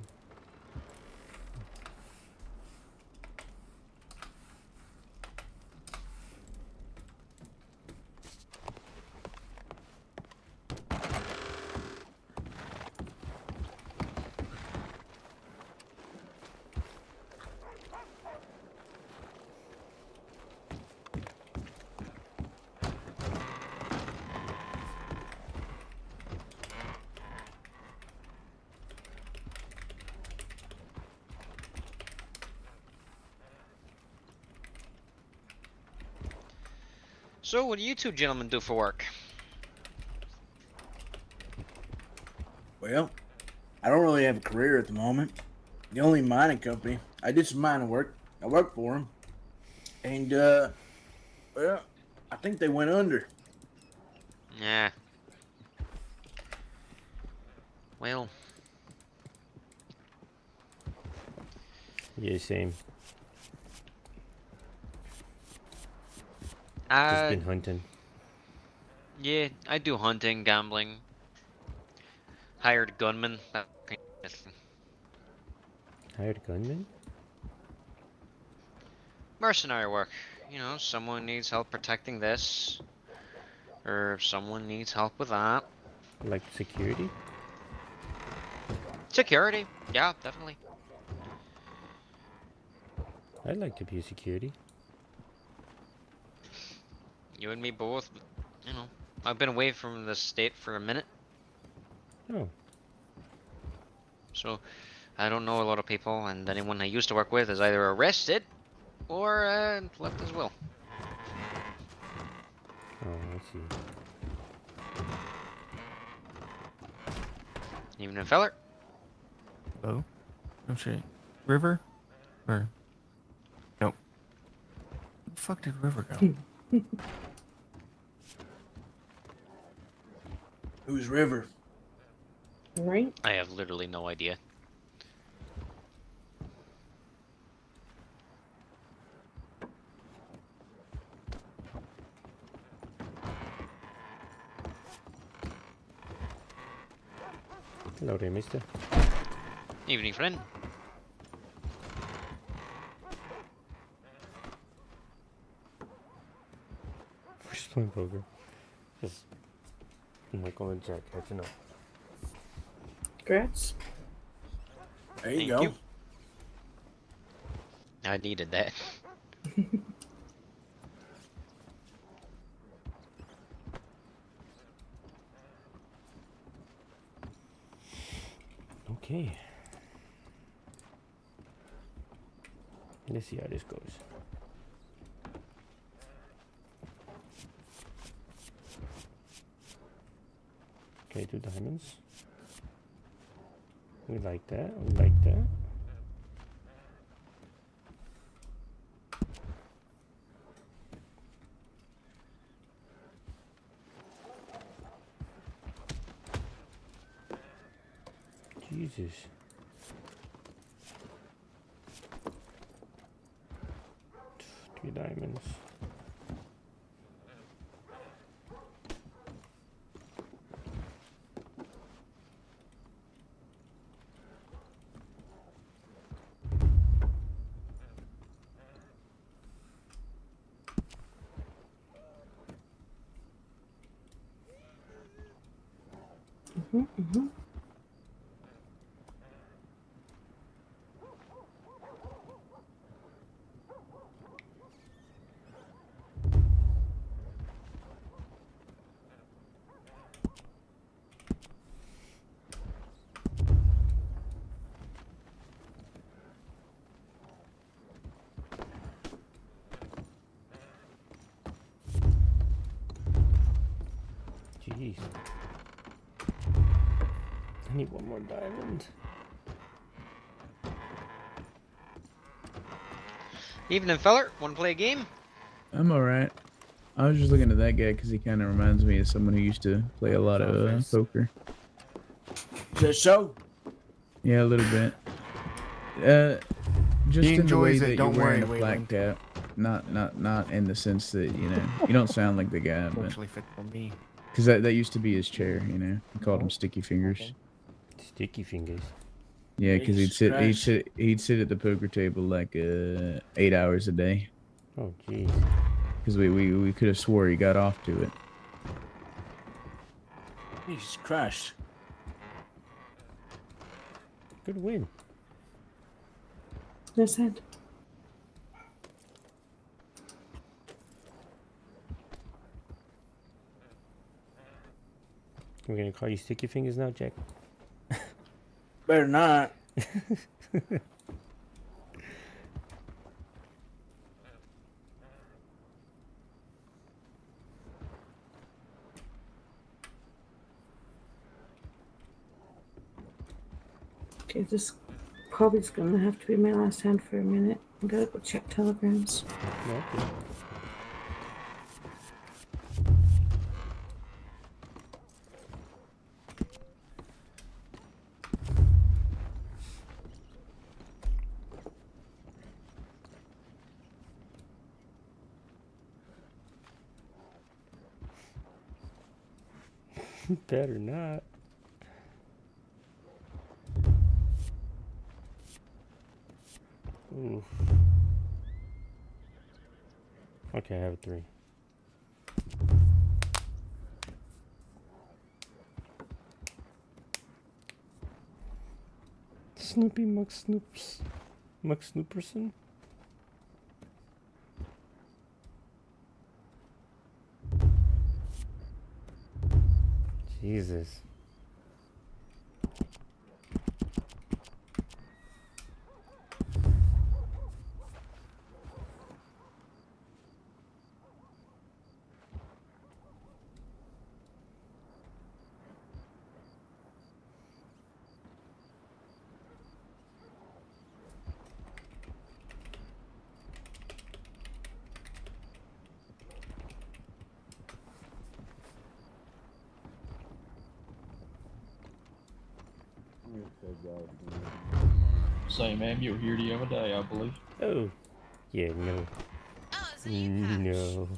So, what do you two gentlemen do for work? Well, I don't really have a career at the moment. The only mining company, I did some mining work. I worked for them. And, uh, well, I think they went under. Yeah. Well, Yeah, same. Just uh, been hunting. yeah, I do hunting, gambling, hired gunman. That kind of thing. Hired gunman? mercenary work. You know, someone needs help protecting this, or if someone needs help with that. Like security? Security, yeah, definitely. I'd like to be a security. You and me both. You know, I've been away from the state for a minute, Oh, so I don't know a lot of people, and anyone I used to work with is either arrested or uh, left as well. oh, I see. Even a feller. Oh, no shit. River, or no? Where the fuck did River go? Who's River? Right? I have literally no idea. Hello there, mister. Evening, friend. playing poker. Just Michael and Jack catching up. Congrats. There you Thank go. you. I needed that. Okay. Let's see how this goes. Okay, two diamonds. We like that. We like that. Jesus. Three diamonds. Mm-hmm, mm-hmm. Jeez. I need one more diamond. Evening, feller. Want to play a game? I'm alright. I was just looking at that guy because he kind of reminds me of someone who used to play a lot of uh, poker. Is that so? Yeah, a little bit. Uh, just He in the way enjoys it, that don't you're wearing a worry, black cap. Not, not, not in the sense that you know you don't sound like the guy, but Actually fit for me. because that that used to be his chair. You know, he called him Sticky Fingers. Sticky fingers. Yeah, because he'd sit, he'd sit, he'd sit at the poker table like uh eight hours a day. Oh, jeez. Because we, we we could have swore he got off to it. Jesus Christ. Good win. Yes, hand. We're gonna call you Sticky Fingers now, Jack. Better not. Okay, this probably is gonna have to be my last hand for a minute. I gotta go check telegrams. Okay. Better not. Okay, I have a three. Snoopy McSnoops. McSnooperson? Jesus. Say, ma'am, you were here the other day, I believe. Oh. Yeah, no. No.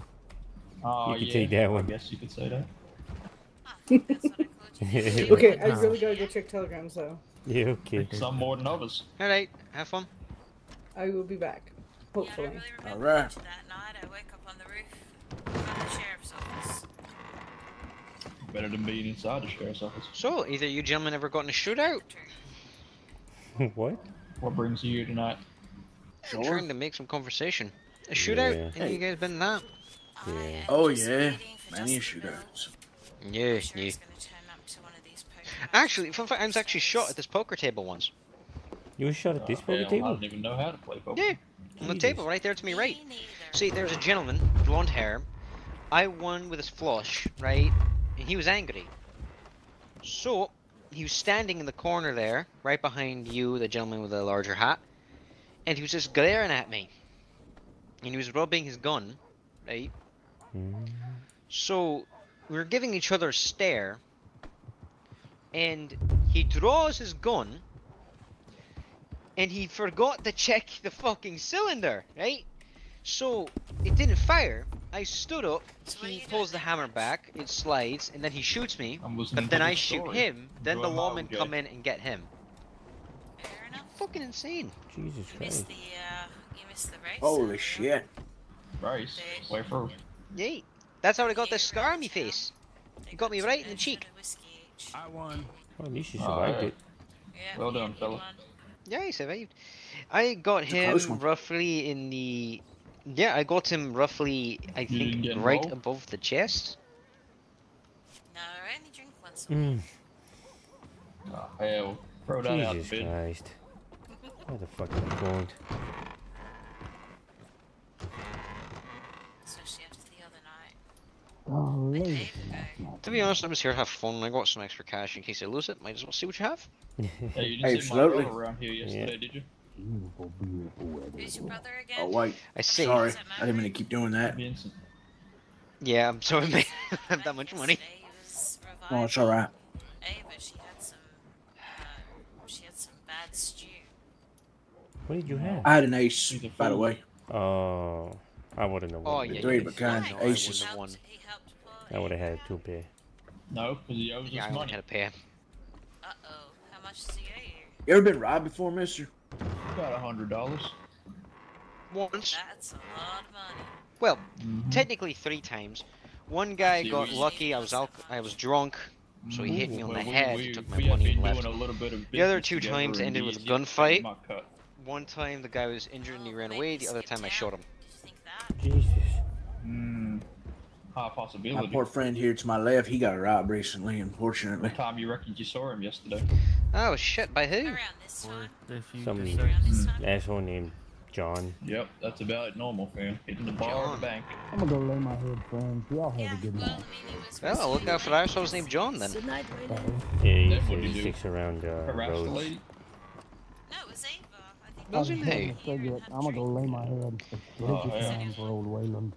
Oh, you can yeah, take that I one. guess you could say that. okay, I really gotta go check telegrams though. Yeah, okay. Some more than others. Alright, have fun. I will be back. Hopefully. All right. That night, I woke up on the roof. Found the sheriff's office. Better than being inside the sheriff's office. So, either you gentlemen ever got in a shootout? what? What brings you here tonight? I'm trying to make some conversation. A shootout? Yeah. Any of you guys been in that? Yeah. Oh yeah, many shootouts. Yeah, yeah. Actually, fun fact, I was actually shot at this poker table once. You were shot at this uh, poker Hell, I table? don't even know how to play poker. Yeah, on the table right there to me right. See, there's a gentleman, blonde hair. I won with his flush, right? And he was angry. So, he was standing in the corner there, right behind you, the gentleman with the larger hat. And he was just glaring at me. And he was rubbing his gun, right? Mm. So, we were giving each other a stare. And he draws his gun. And he forgot to check the fucking cylinder, right? So, it didn't fire. I stood up, he pulls the hammer back, it slides, and then he shoots me. listening But then I the shoot story. him, then the lawmen own come in and get him. Fucking insane. Jesus You missed the, uh, you missed the race. Holy shit. Race. Where for? Yay. That's how I got this scar on my face. It got me right in the cheek. I won. Well, at least you Oh, survived yeah. it. Well done, fella. Yeah, he survived. I got him roughly in the... Yeah, I got him roughly, I didn't think, right involved? above the chest. No, I only drink once a week. Mm. Oh, hell. Throw that out Jesus the bin. Christ. Where the fuck am I going? Especially after the other night. Oh, To be honest, I'm just here to have fun. I got some extra cash in case I lose it. Might as well see what you have. Hey, you didn't see my Absolutely. around here yesterday, did you? Who's your brother again? Oh wait. I see. Sorry, I didn't mean to keep doing that. Vincent. Yeah, I'm sorry, mate. I have that much money. Oh, it's all right. Ava, she had some, uh, she had some bad stew. What did you have? I had an ace, He's a by the way. Oh, I wouldn't have Oh, won. yeah, it. Three you of a kind, No, I aces. wouldn't have won. He helped. I would have had two pair. No, because he owes Yeah, I us only money. had to pay him. Uh oh, how much does he owe you? You ever been robbed before, mister? About a hundred dollars. Once. That's a lot of money. Well, Mhm. technically three times. One guy See, got lucky. I was al- I was drunk, so he hit me on Well, the we- head. we- took my money and left. a little bit of The other two times ended with a he's- he's gunfight. One time the guy was injured and he ran away. The other time I shot him. High My poor friend here to my left, he got robbed recently, unfortunately. What time you reckon you saw him yesterday? Oh shit! By who? Around this time. Some Around this time. asshole named John. Yep, that's about it. normal, fam. Hitting the bar or the bank. I'm gonna go lay my head, friends. Y'all have Yeah, a good well, night. I mean, he was Well, I'll look out for that. So his name John then. Good night, Raiden. Yeah, he, Then what'd he he sticks around uh, Harass the roads. lady? No, it was Ava. I think Those we are were they. here and had I'm gonna go lay my head. It's Oh, sleepy yeah. for old Wayland.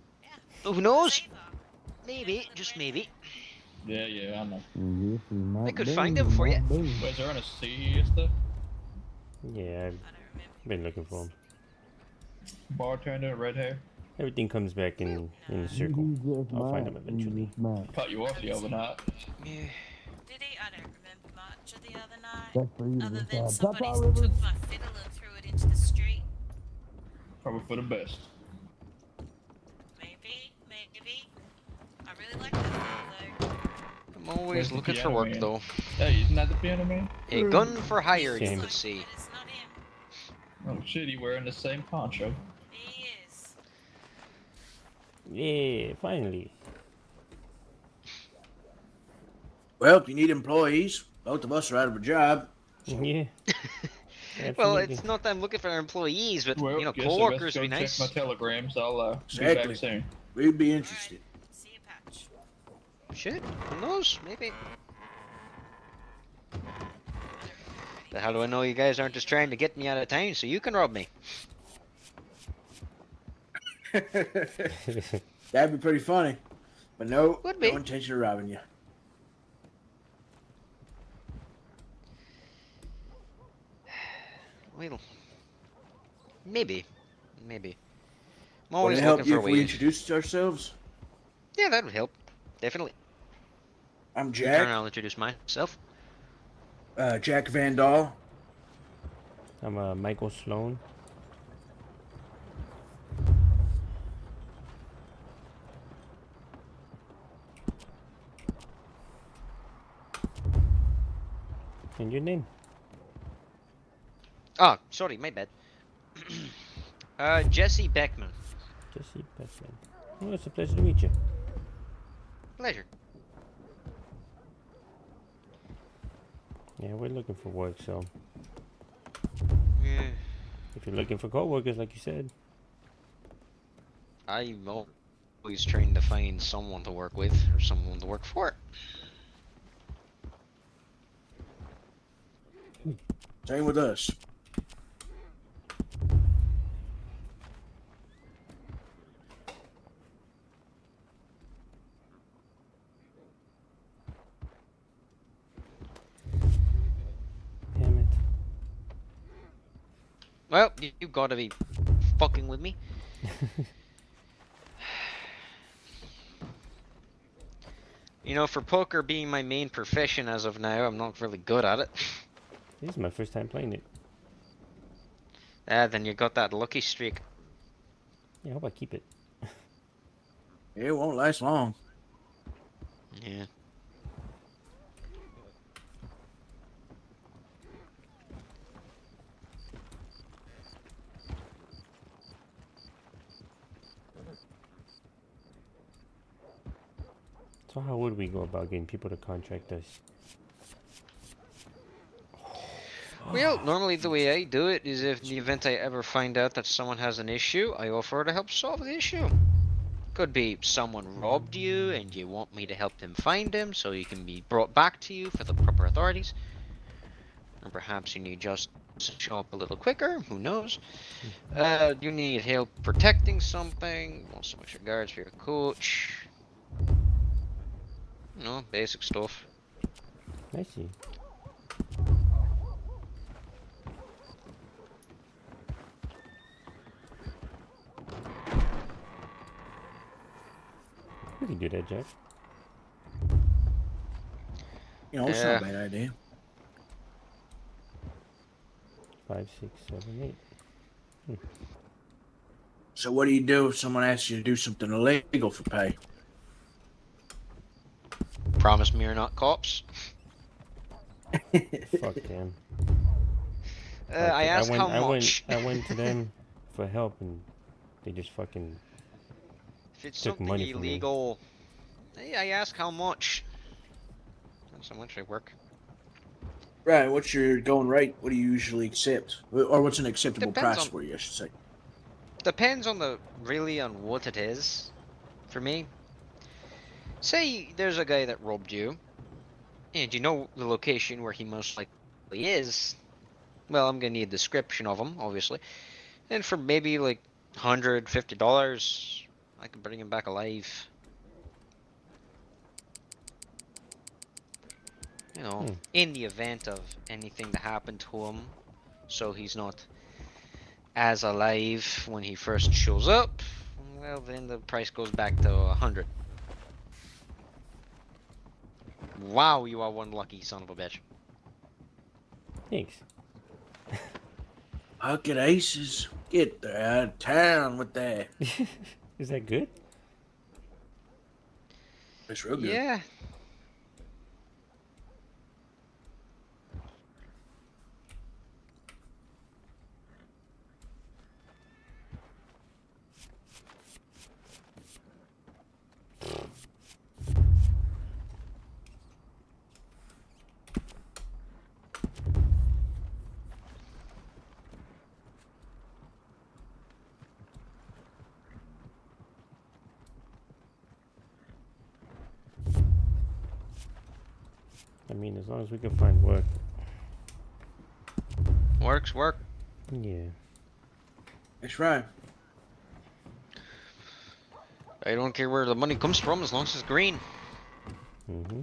Who knows? Maybe, just maybe. Yeah, yeah, I know. Yes, he I could be, find him for you. might be. Where's there on a siesta? Yeah, I've been looking for him. Bartender, red hair. Everything comes back in in a circle. I'll find might. him eventually. just might. Cut you off the other night. Yeah. Did he? I don't remember much of the other night. That's for you to Other than decide. somebody took my fiddle and threw it into the street. Probably for the best. Maybe, maybe. I really like that. I'm always Where's looking for work man? though. Hey, isn't that the piano man? A gun for hire, you could see. But it's not him. Oh shit, he wearing the same poncho. He is. Yeah, finally. Well, if you need employees, both of us are out of a job. Yeah. Well, it's not that I'm looking for employees, but Well, you know, guess I best coworkers go would be check nice. my telegrams. I'll uh, be Exactly. back soon. We'd be interested. Shit, who knows? Maybe. But how do I know you guys aren't just trying to get me out of town so you can rob me? That'd be pretty funny. But no, Would be. no intention of robbing you. Well, maybe, maybe. I'm Would it help you if we introduced ourselves? Yeah, that would help. Definitely. I'm Jack. around, I'll introduce myself. Uh, Jack Van Dahl. I'm uh, Michael Sloan. And your name? Oh, sorry, my bad. uh, Jesse Beckman. Jesse Beckman. Well, it's a pleasure to meet you. Pleasure. Yeah, we're looking for work, so Yeah. if you're looking for co-workers, like you said, I'm always trying to find someone to work with or someone to work for. Same with us. damn it. Well, you, you gotta be fucking with me. you know, for poker being my main profession as of now, I'm not really good at it. This is my first time playing it. Ah, then you got that lucky streak. Yeah, I hope I keep it. It won't last long. Yeah. So how would we go about getting people to contract us? Well, normally the way I do it is if in the event I ever find out that someone has an issue, I offer to help solve the issue. Could be someone robbed you and you want me to help them find him so he can be brought back to you for the proper authorities. Or perhaps you need just to show up a little quicker, who knows. Uh, you need help protecting something, want some extra guards for your coach. You know, basic stuff. I see. We can do that, Jack. You know, it's not a Yeah. bad idea. Five, six, seven, eight. Hmm. So what do you do if someone asks you to do something illegal for pay? Promise me you're not cops. Fuck them. Uh, I asked went, how I much. Went, I went to them for help, and they just fucking If it's took something money from me. illegal, hey, I ask how much. That's how much I work. Right. What's your going rate? What do you usually accept, or what's an acceptable Depends price on- for you? I should say. Depends on the really on what it is. For me, say there's a guy that robbed you, and you know the location where he most likely is. Well, I'm gonna need a description of him, obviously, and for maybe like hundred fifty dollars, I can bring him back alive. You know, Hmm. in the event of anything to happen to him, so he's not as alive when he first shows up, well then the price goes back to a hundred. Wow, you are one lucky son of a bitch. Thanks. Pocket aces. Get the out of town with that. Is that good? It's real good. Yeah. Mean, as long as we can find work. Works, work. Yeah. That's right. I don't care where the money comes from as long as it's green. Mm-hmm.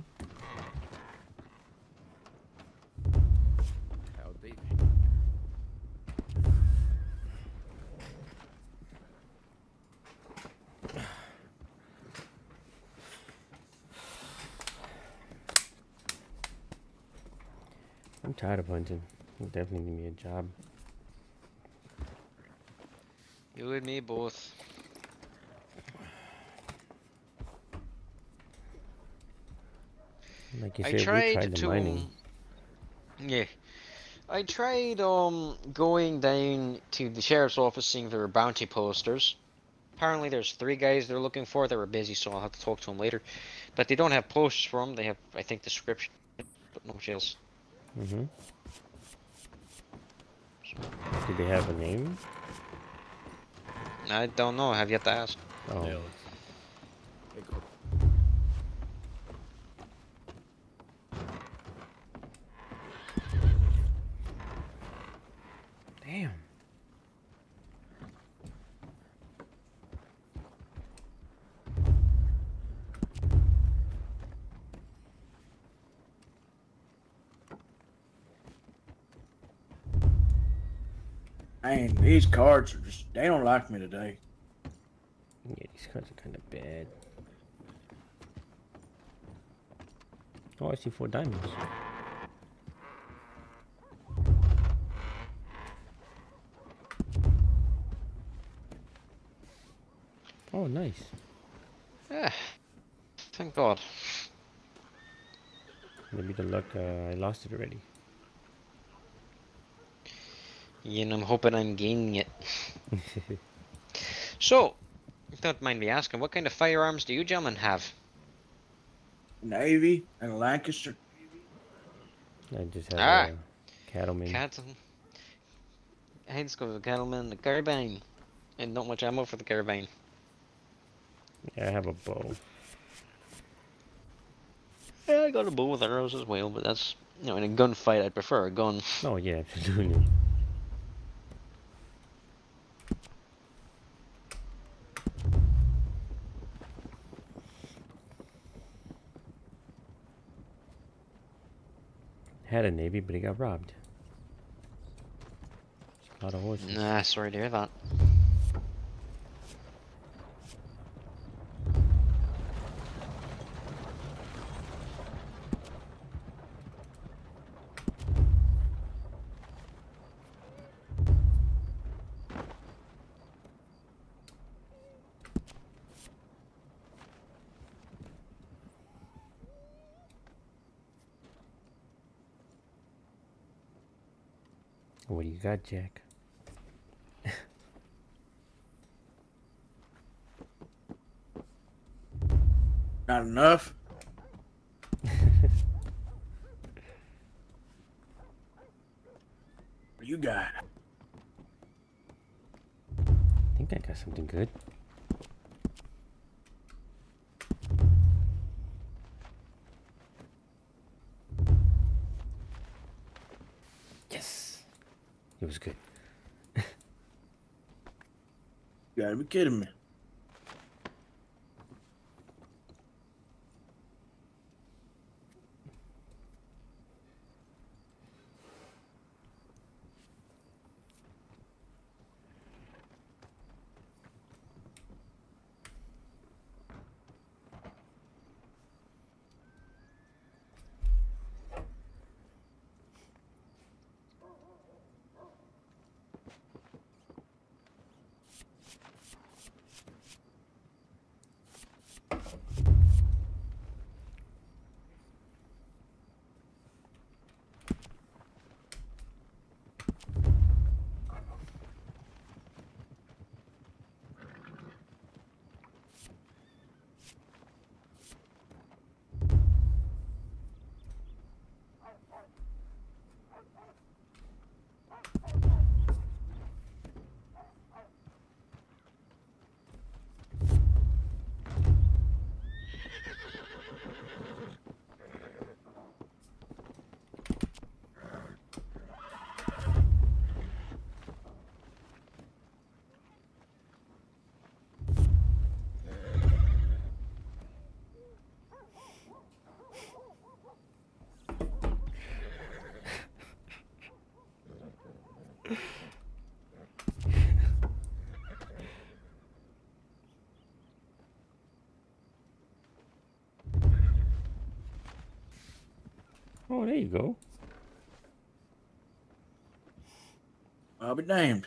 Tired of hunting. You definitely need me a job. You and me both. Like you I said, we tried tried the to. mining. Yeah. I tried um going down to the sheriff's office seeing if there were bounty posters. Apparently there's three guys they're looking for. They were busy, so I'll have to talk to them later. But they don't have posters for them. They have, I think, description, but no jails. Mm-hmm. Do they have a name? I don't know. I have yet to ask. Oh. Damn. Man, these cards are just, they don't like me today. Yeah, these cards are kind of bad. Oh, I see four diamonds. Oh, nice. Yeah. Thank God. Maybe the luck, uh, I lost it already. Yeah, and I'm hoping I'm gaining it. so, don't mind me asking, what kind of firearms do you gentlemen have? Navy and a Lancaster. I just have Ah. a cattleman. Cattle. I just go with the cattleman, the carbine, and not much ammo for the carbine. yeah, I have a bow. Yeah, I got a bow with arrows as well, but that's you know in a gunfight I'd prefer a gun. Oh yeah, Had a navy, but he got robbed. A lot of horses. Nah, sorry to hear that. What do you got, Jack? Not enough. What you got? I think I got something good. Yes. It was good. You gotta be Oh, there you go. I'll be damned.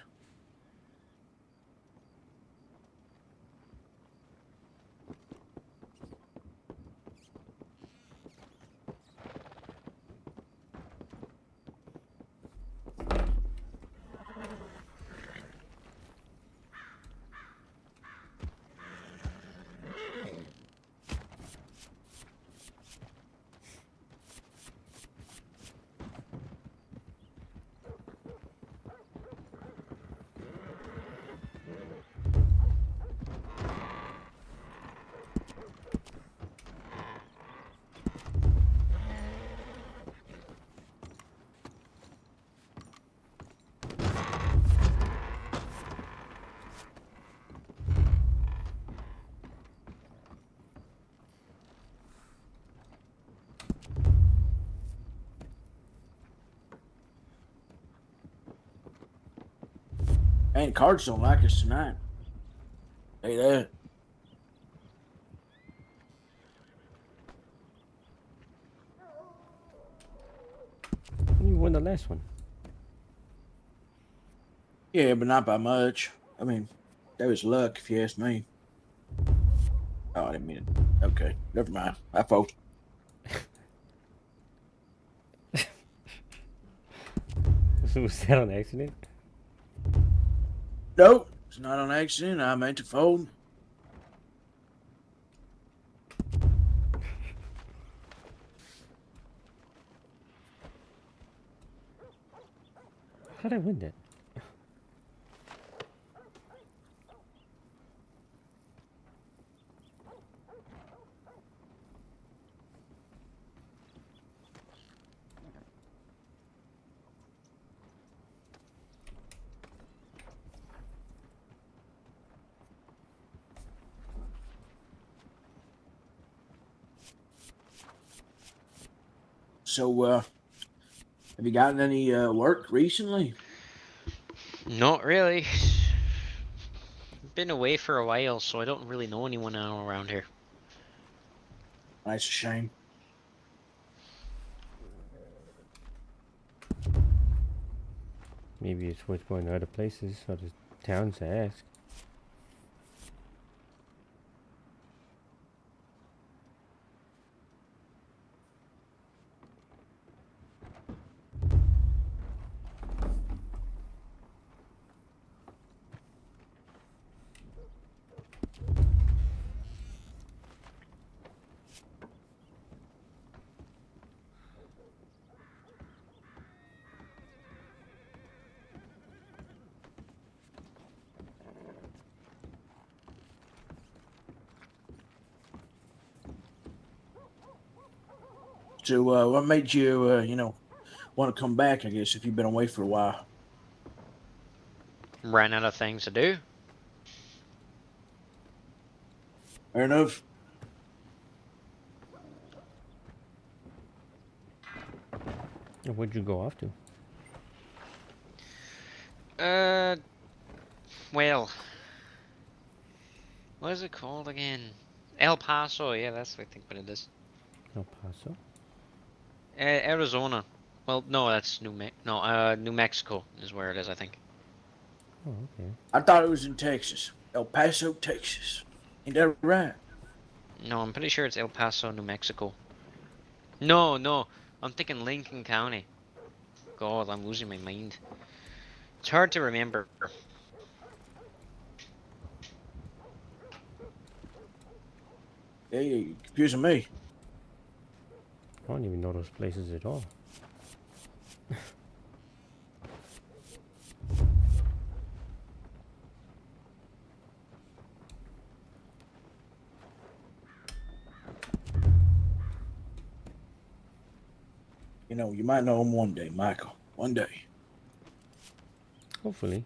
Man, the cards don't like us tonight. Hey, there. You won the last one. Yeah, but not by much. I mean, that was luck, if you ask me. Oh, I didn't mean it. Okay, never mind. I fault. Was that on accident? Nope, it's not on accident. I meant to fold. How'd I win that? So, uh, have you gotten any uh, work recently? Not really. Been away for a while, so I don't really know anyone now around here. That's a shame. Maybe it's worth going to other places, other towns to ask. So, uh, what made you, uh, you know, want to come back? I guess if you've been away for a while. Ran out of things to do. Fair enough. Where'd you go off to? Uh, well, what is it called again? El Paso. Yeah, that's what I think what it is. El Paso. A- Arizona. Well, no, that's New Me- no, uh, New Mexico is where it is. I think. Oh, okay. I thought it was in Texas, El Paso, Texas. Ain't that right? No, I'm pretty sure it's El Paso, New Mexico. No, no, I'm thinking Lincoln County. God, I'm losing my mind. It's hard to remember. Yeah, you're confusing me. I don't even know those places at all. You know, you might know him one day, Michael. One day. Hopefully.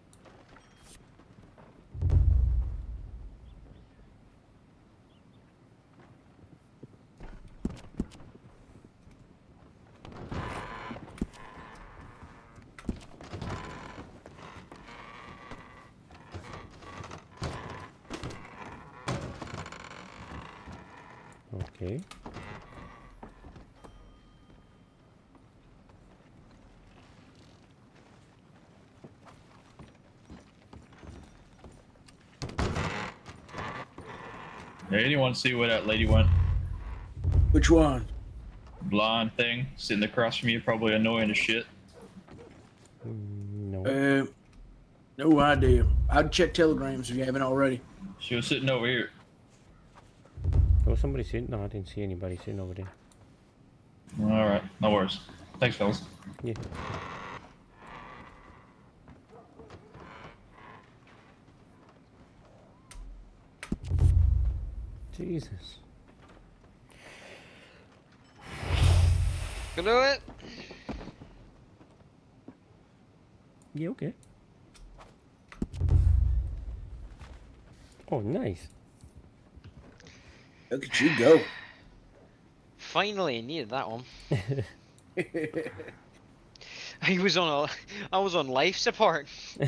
Okay. Hey, anyone see where that lady went? Which one? Blonde thing sitting across from you, probably annoying as shit. No. Uh, no idea. I'd check telegrams if you haven't already. She was sitting over here. There was somebody sitting. No, I didn't see anybody sitting over there. All right, no worries. Thanks, fellas. Yeah. Jesus. Can do it. Yeah, okay. Oh, nice. Look at you go. Finally, I needed that one. I was on a, I was on life support.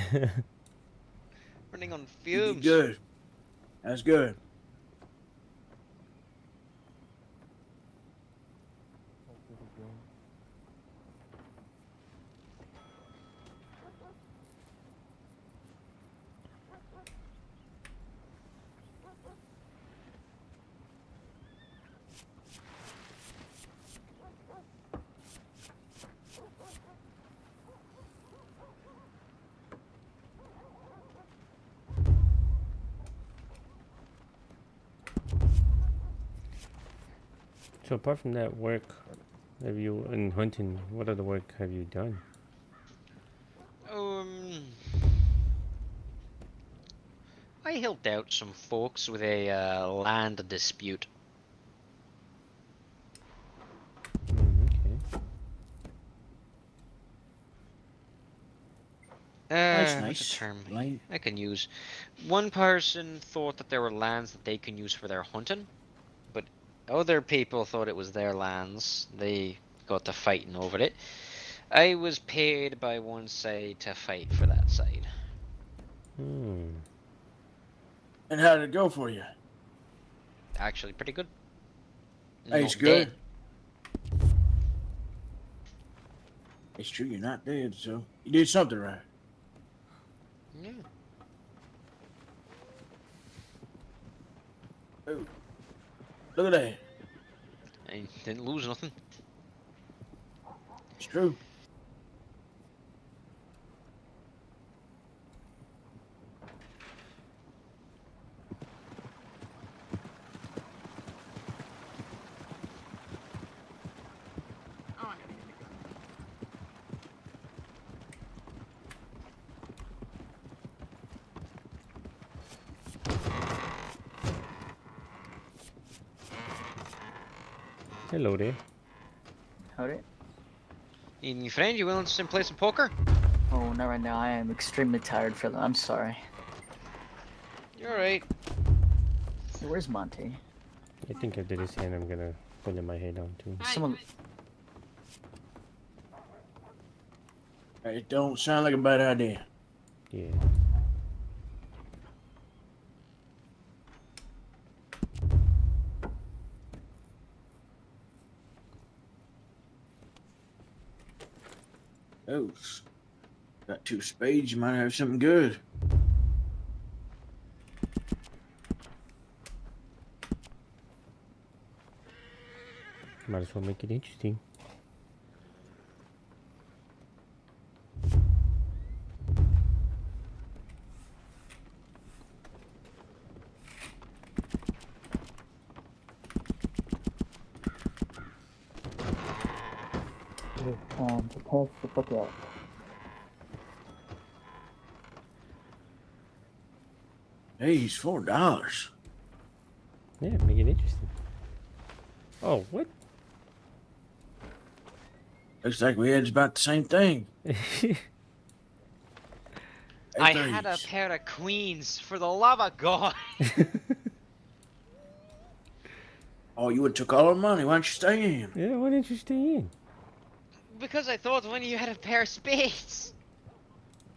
Running on You did fumes. good. That's good. So apart from that work, have you in hunting? What other work have you done? Um, I helped out some folks with a uh, land dispute. Uh, Nice, nice. the term I can use? One person thought that there were lands that they can use for their hunting, but other people thought it was their lands. They got to fighting over it. I was paid by one side to fight for that side. Hmm. And how did it go for you? Actually, pretty good. It's good. dead. It's true, you're not dead, so you did something right. Yeah. Oh, look at that. I didn't lose nothing. It's true. Hello there. Howdy. Evening, friend. You willing to play some poker? Oh, not right now. I am extremely tired, Philip. I'm sorry. You're right. Hey, where's Monty? I think after this hand, I'm gonna put in my head down too. Someone. It don't sound like a bad idea. Yeah. Oh, s- got two spades. You might have something good. Might as well make it interesting. Pass the fuck out. Hey, he's four dollars. Yeah, make it interesting. Oh, what? Looks like we had about the same thing. I had a pair of queens, for the love of God. Oh, you would took all our money. Why don't you stay in? Yeah, why didn't you stay in? Because I thought when you had a pair of spades.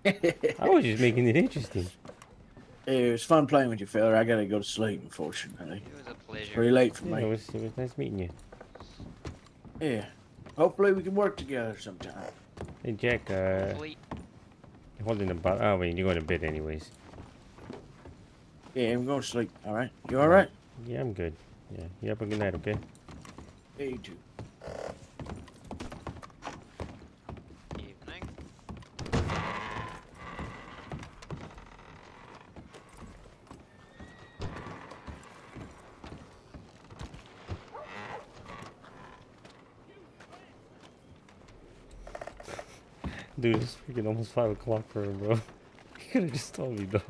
I was just making it interesting. It was fun playing with you, fella. I gotta go to sleep, unfortunately. It was a pleasure. Pretty late for Yeah, me. it was, it was nice meeting you. Yeah. Hopefully we can work together sometime. Hey, Jack, uh, Hopefully. you're holding the bottle. Oh, wait, you're going to bed anyways. Yeah, I'm going to sleep. All right. You all right? Yeah, I'm good. Yeah, you have a good night, okay? Yeah, you too. Evening. Dude, it's freaking almost 5 o'clock for him, bro. He could have just told me, though.